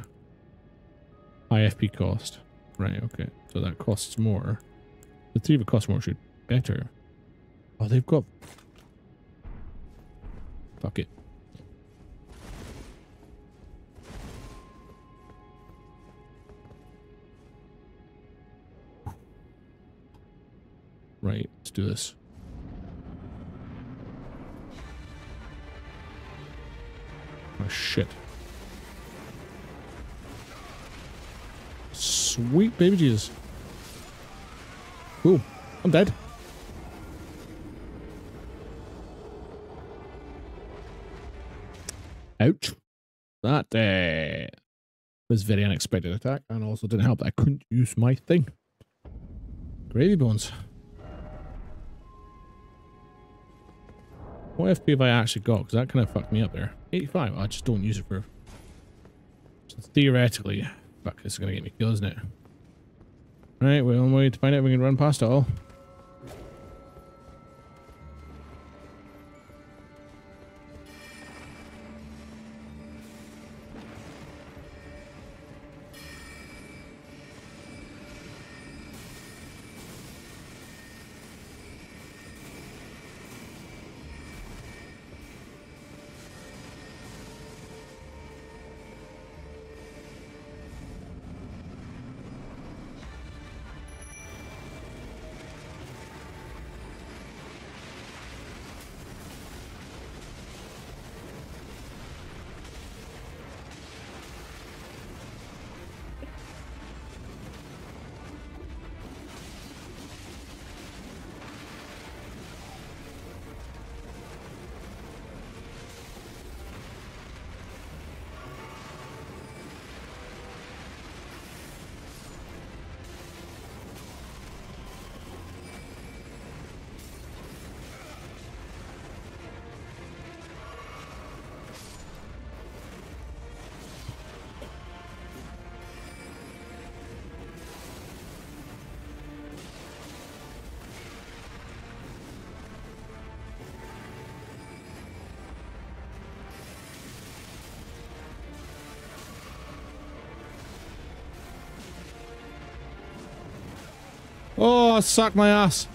High FP cost. Right, okay. So that costs more. The three of it costs more should better. Oh, they've got... Fuck it. Right, let's do this. Oh, shit. Sweet baby Jesus. Ooh, I'm dead. Ouch. That uh, was very unexpected attack and also didn't help that I couldn't use my thing. Gravy bones. What FP have I actually got? Because that kind of fucked me up there. 85. I just don't use it for... So theoretically... Fuck, this is going to get me killed, isn't it? Right, we're on the way to find out if we can run past it all. Suck my ass.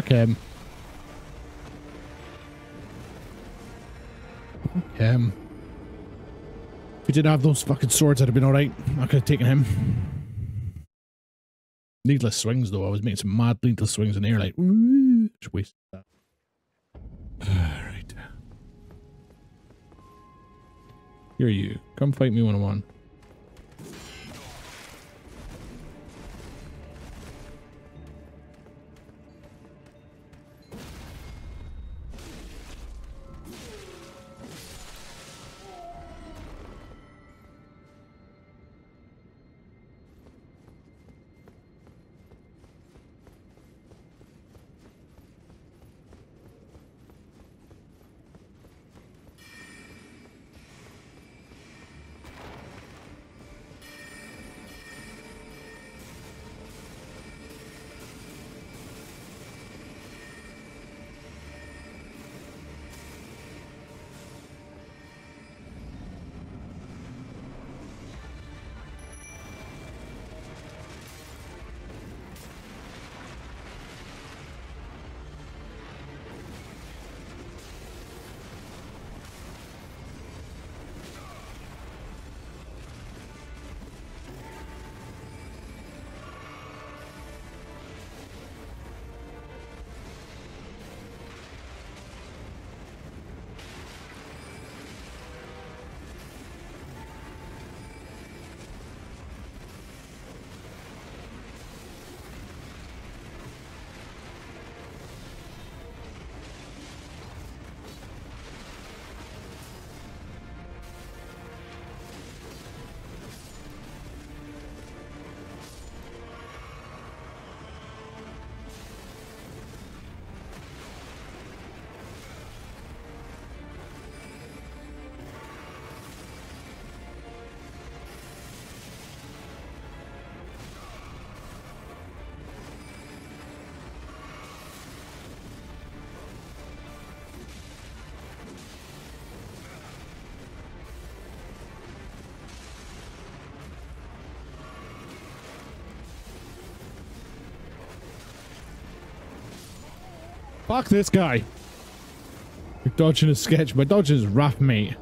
Him. Fuck him. If we didn't have those fucking swords, I'd have been alright. I could have taken him. Needless swings, though. I was making some mad needless swings in the air, like, ooh, just wasted that. Alright. Here you. Come fight me one on one Fuck this guy. You're dodging a sketch. My dodging is rough, mate.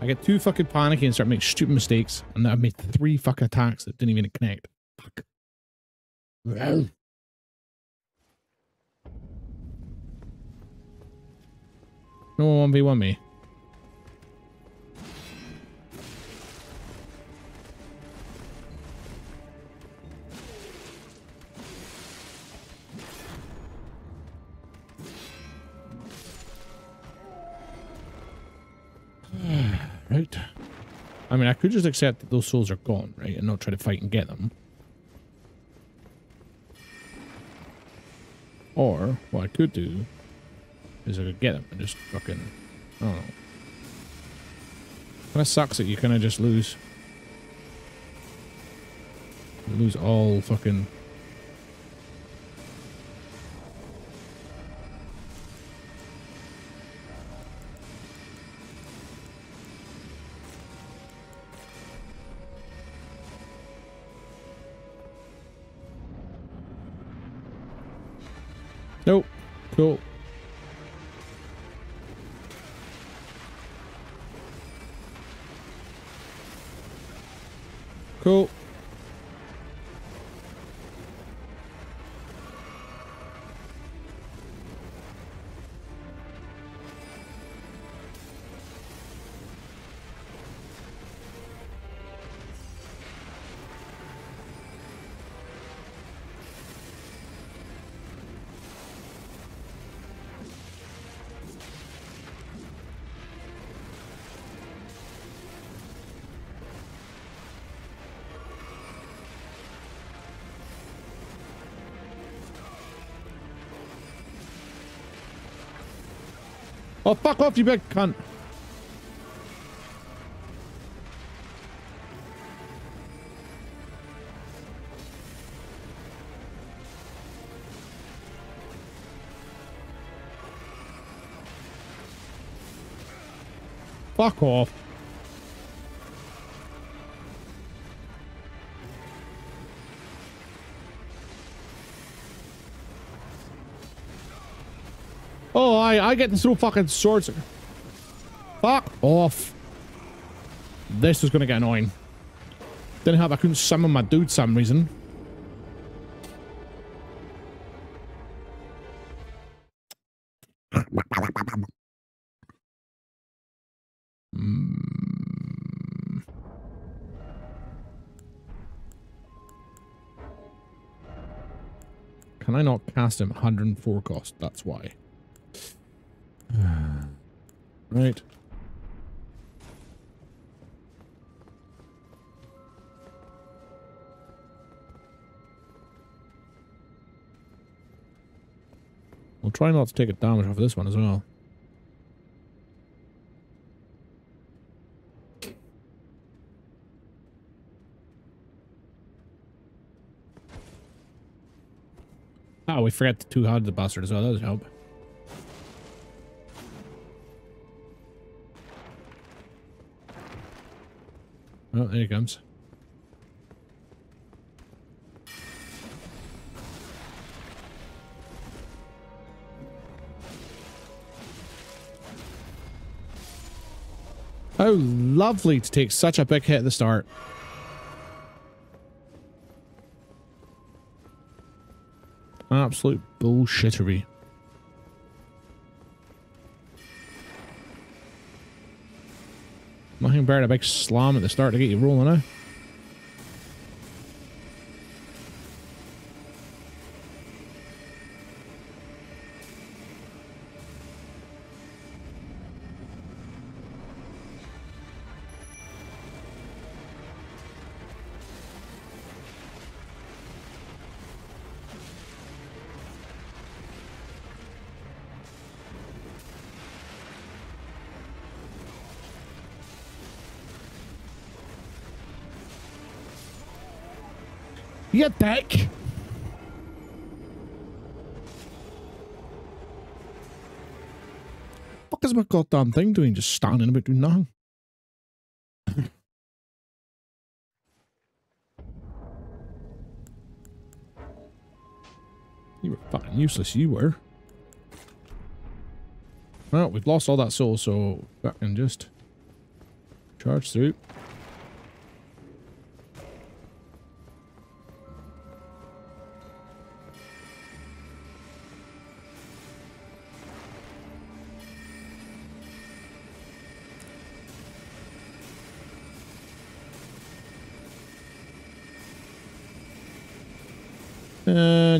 I get too fucking panicky and start making stupid mistakes. And then I've made three fucking attacks that didn't even connect. Fuck. No one 1v1 me. Mean, I could just accept that those souls are gone, right? And not try to fight and get them. Or, what I could do is I could get them and just fucking, I don't know. Kind of sucks that you kind of just lose. You lose all fucking Cool. Oh, fuck off, you big cunt. Fuck off. Oh, I, I get throw fucking swords. Fuck off. This going to get annoying. Didn't have, I couldn't summon my dude some reason. Hmm. Can I not cast him 104 cost? That's why. Right. We'll try not to take a damage off of this one as well. Oh, we forgot the two-handed the bastard as well. That does help. Oh, there he comes. How lovely to take such a big hit at the start. Absolute bullshittery. Better a big slam at the start to get you rolling, eh? You dick! Fuck is my goddamn thing doing? Just standing about doing nothing. you were fucking useless, you were. Well, we've lost all that soul, so fucking just charge through.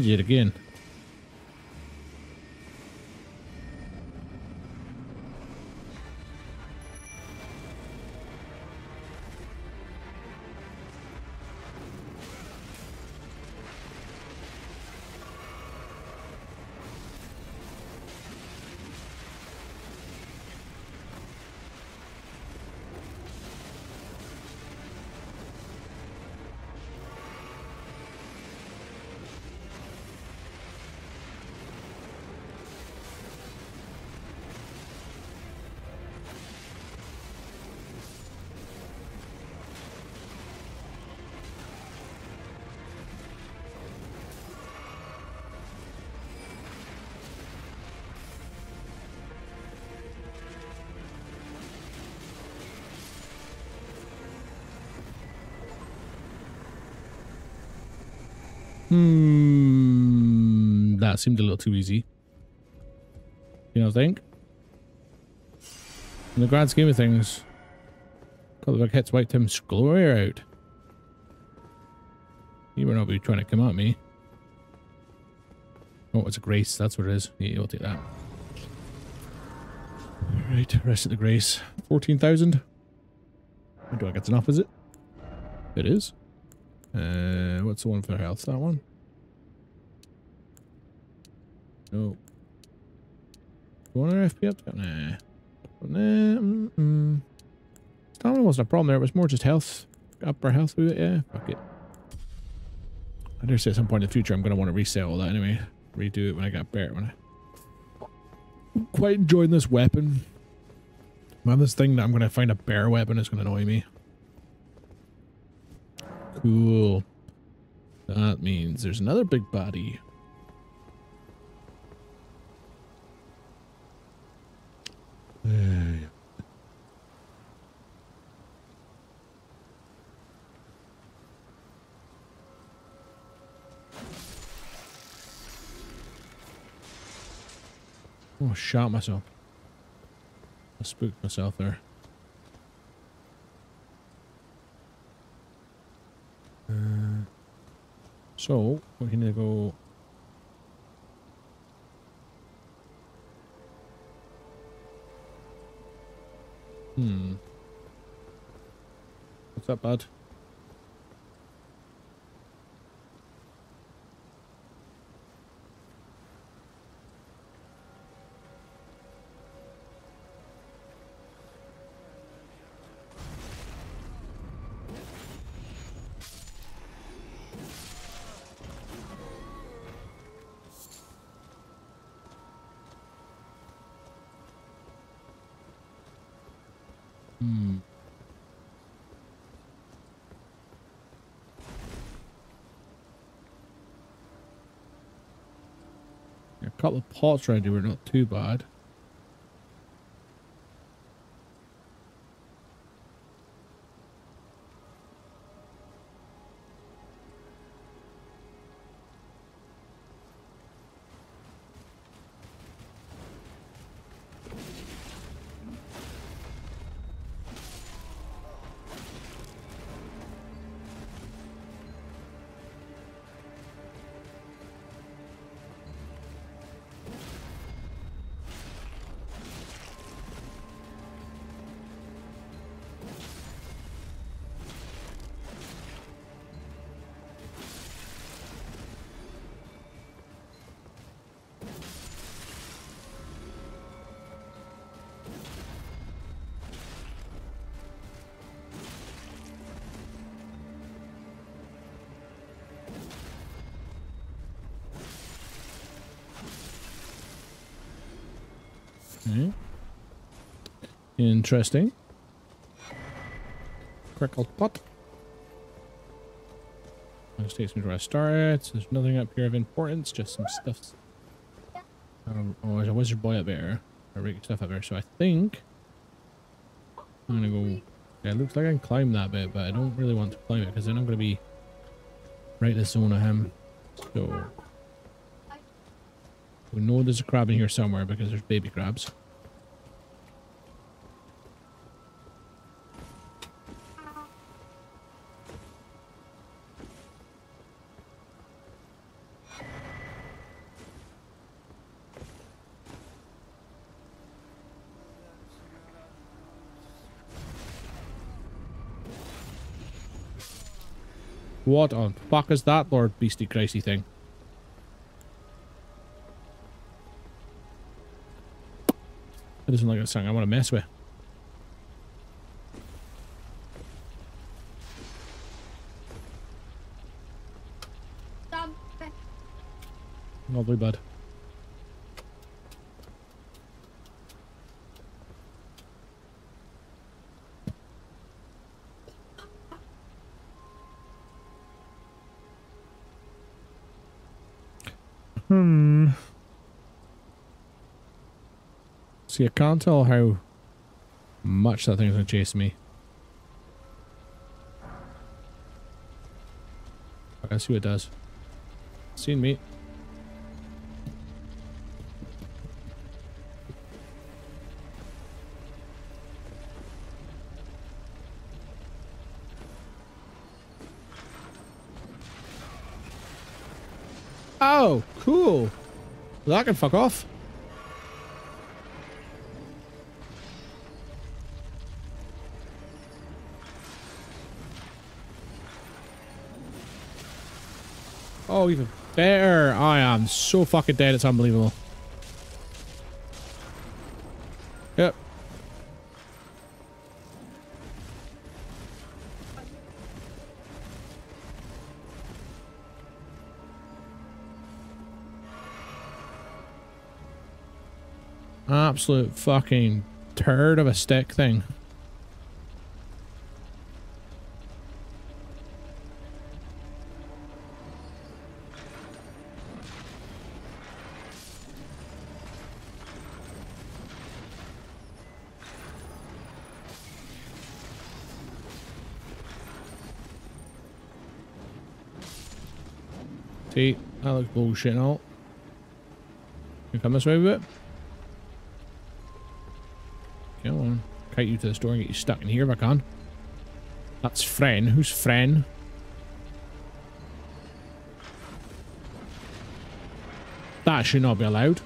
Yet again. That seemed a little too easy. You know, I think? In the grand scheme of things, a couple of hits wiped him square out. You were not be trying to come at me. Oh, it's a grace. That's what it is. Yeah, I'll take that. Alright, rest of the grace. 14,000. Do I get enough, is it? It is. Uh, what's the one for health? That one? Oh. You want our FP up? Nah. Nah. Mm -mm. Stamina wasn't a problem there. It was more just health. Up our health with it. Yeah. Fuck it. I dare say at some point in the future I'm going to want to reset all that anyway. Redo it when I get better. When I quite enjoying this weapon. Man, this thing that I'm going to find a bear weapon is going to annoy me. Cool. That means there's another big body. Oh, shot myself. I spooked myself there. Uh, so, we can go... Hmm. What's that, bud? Pots around here were not too bad. Interesting. Crackled pot. This takes me to where I started. So there's nothing up here of importance, just some stuff. Um, oh, there's a wizard boy up there. I regular stuff up there. So I think I'm gonna go. Yeah, it looks like I can climb that bit, but I don't really want to climb it because then I'm gonna be right in the zone of him. So we know there's a crab in here somewhere because there's baby crabs. What on fuck is that, Lord Beastie Crazy thing? That doesn't look like something I want to mess with. Lovely bud. See, I can't tell how much that thing's gonna chase me. I see what it does. Seen me. Oh, cool. Well, that can fuck off. Oh, even better. I am so fucking dead. It's unbelievable. Yep. Absolute fucking turd of a stick thing. All. You come this way with it? Come on. Kite you to the store and get you stuck in here if I can. That's Fren. Who's Fren? That should not be allowed.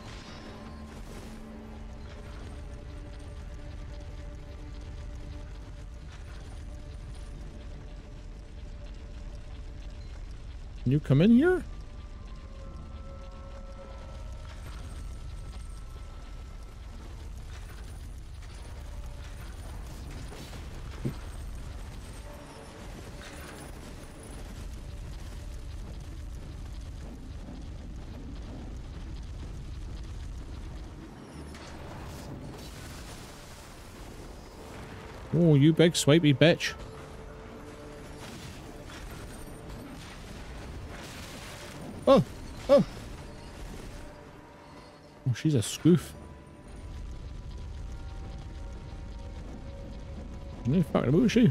Can you come in here? Oh, you big swipey bitch. Oh, oh. Oh, she's a scoof. No fucking about she.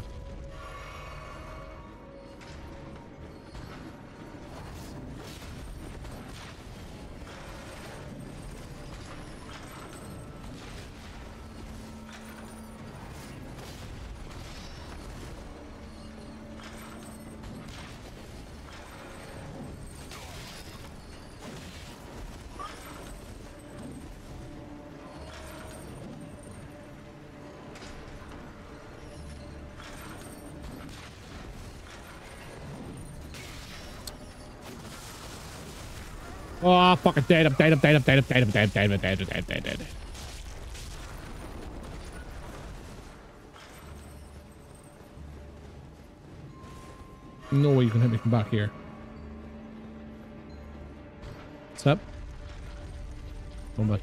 Fucking dead, I'm dead, I'm dead, I'm dead, I'm dead, I'm dead, I'm dead, I'm dead, I'm dead, I'm dead, I'm dead. No way you can hit me from back here. What's up? Oh my.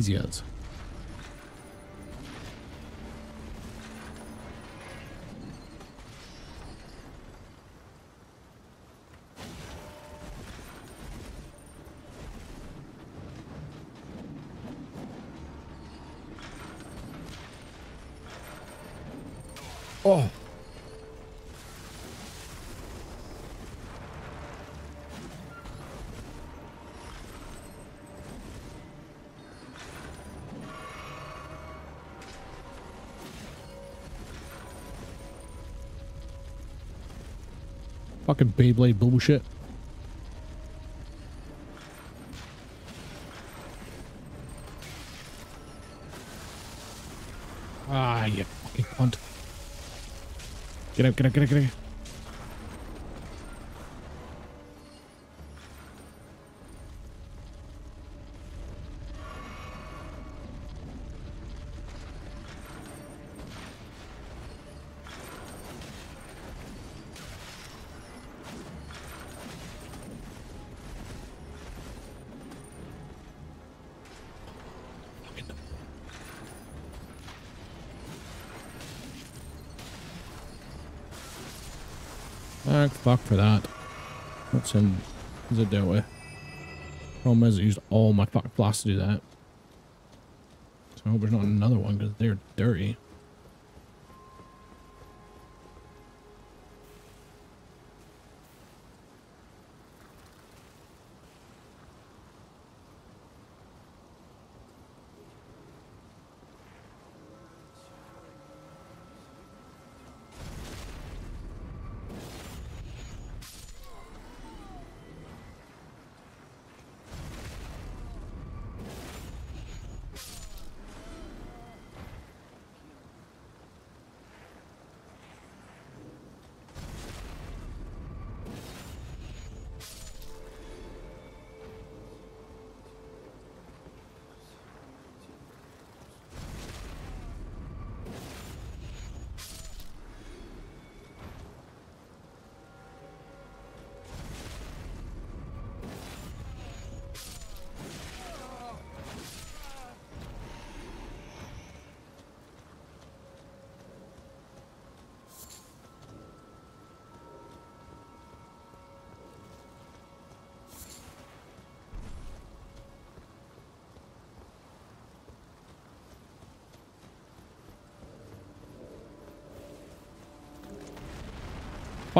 easier. Fucking Beyblade bullshit. Ah, you fucking cunt. Get out, get out, get out, get out. Fuck, fuck for that. What's in? Is it dealt with? Problem is, I used all my fucking flasks to do that. So I hope there's not another one because they're dirty.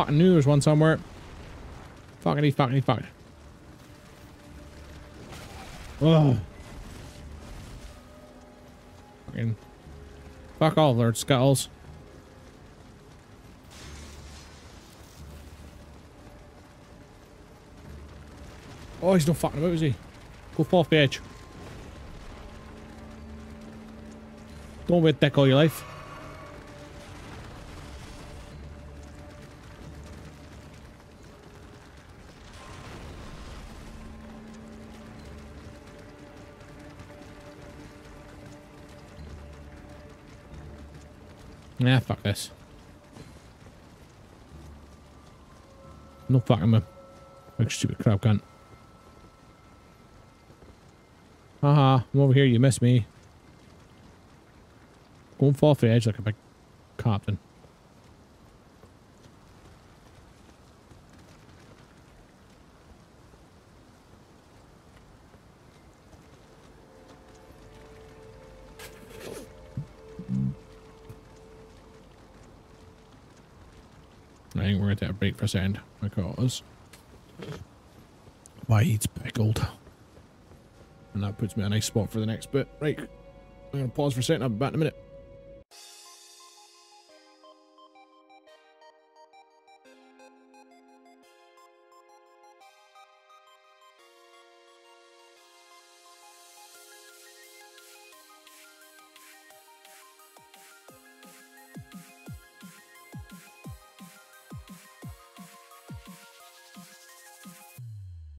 Fucking knew there was one somewhere. Fuckity, fuckity, fuck. Oh. Fucking. Fuck all their skulls. Oh, he's not fucking about, is he? Go fall off the edge. Don't wait dick all your life. Nah, fuck this. No fucking me. Like stupid crap cunt. Haha, I'm over here, you miss me. Go and fall off the edge like a big captain. percent because my head's pickled. And that puts me in a nice spot for the next bit. Right, I'm going to pause for a second. I'll be back in a minute.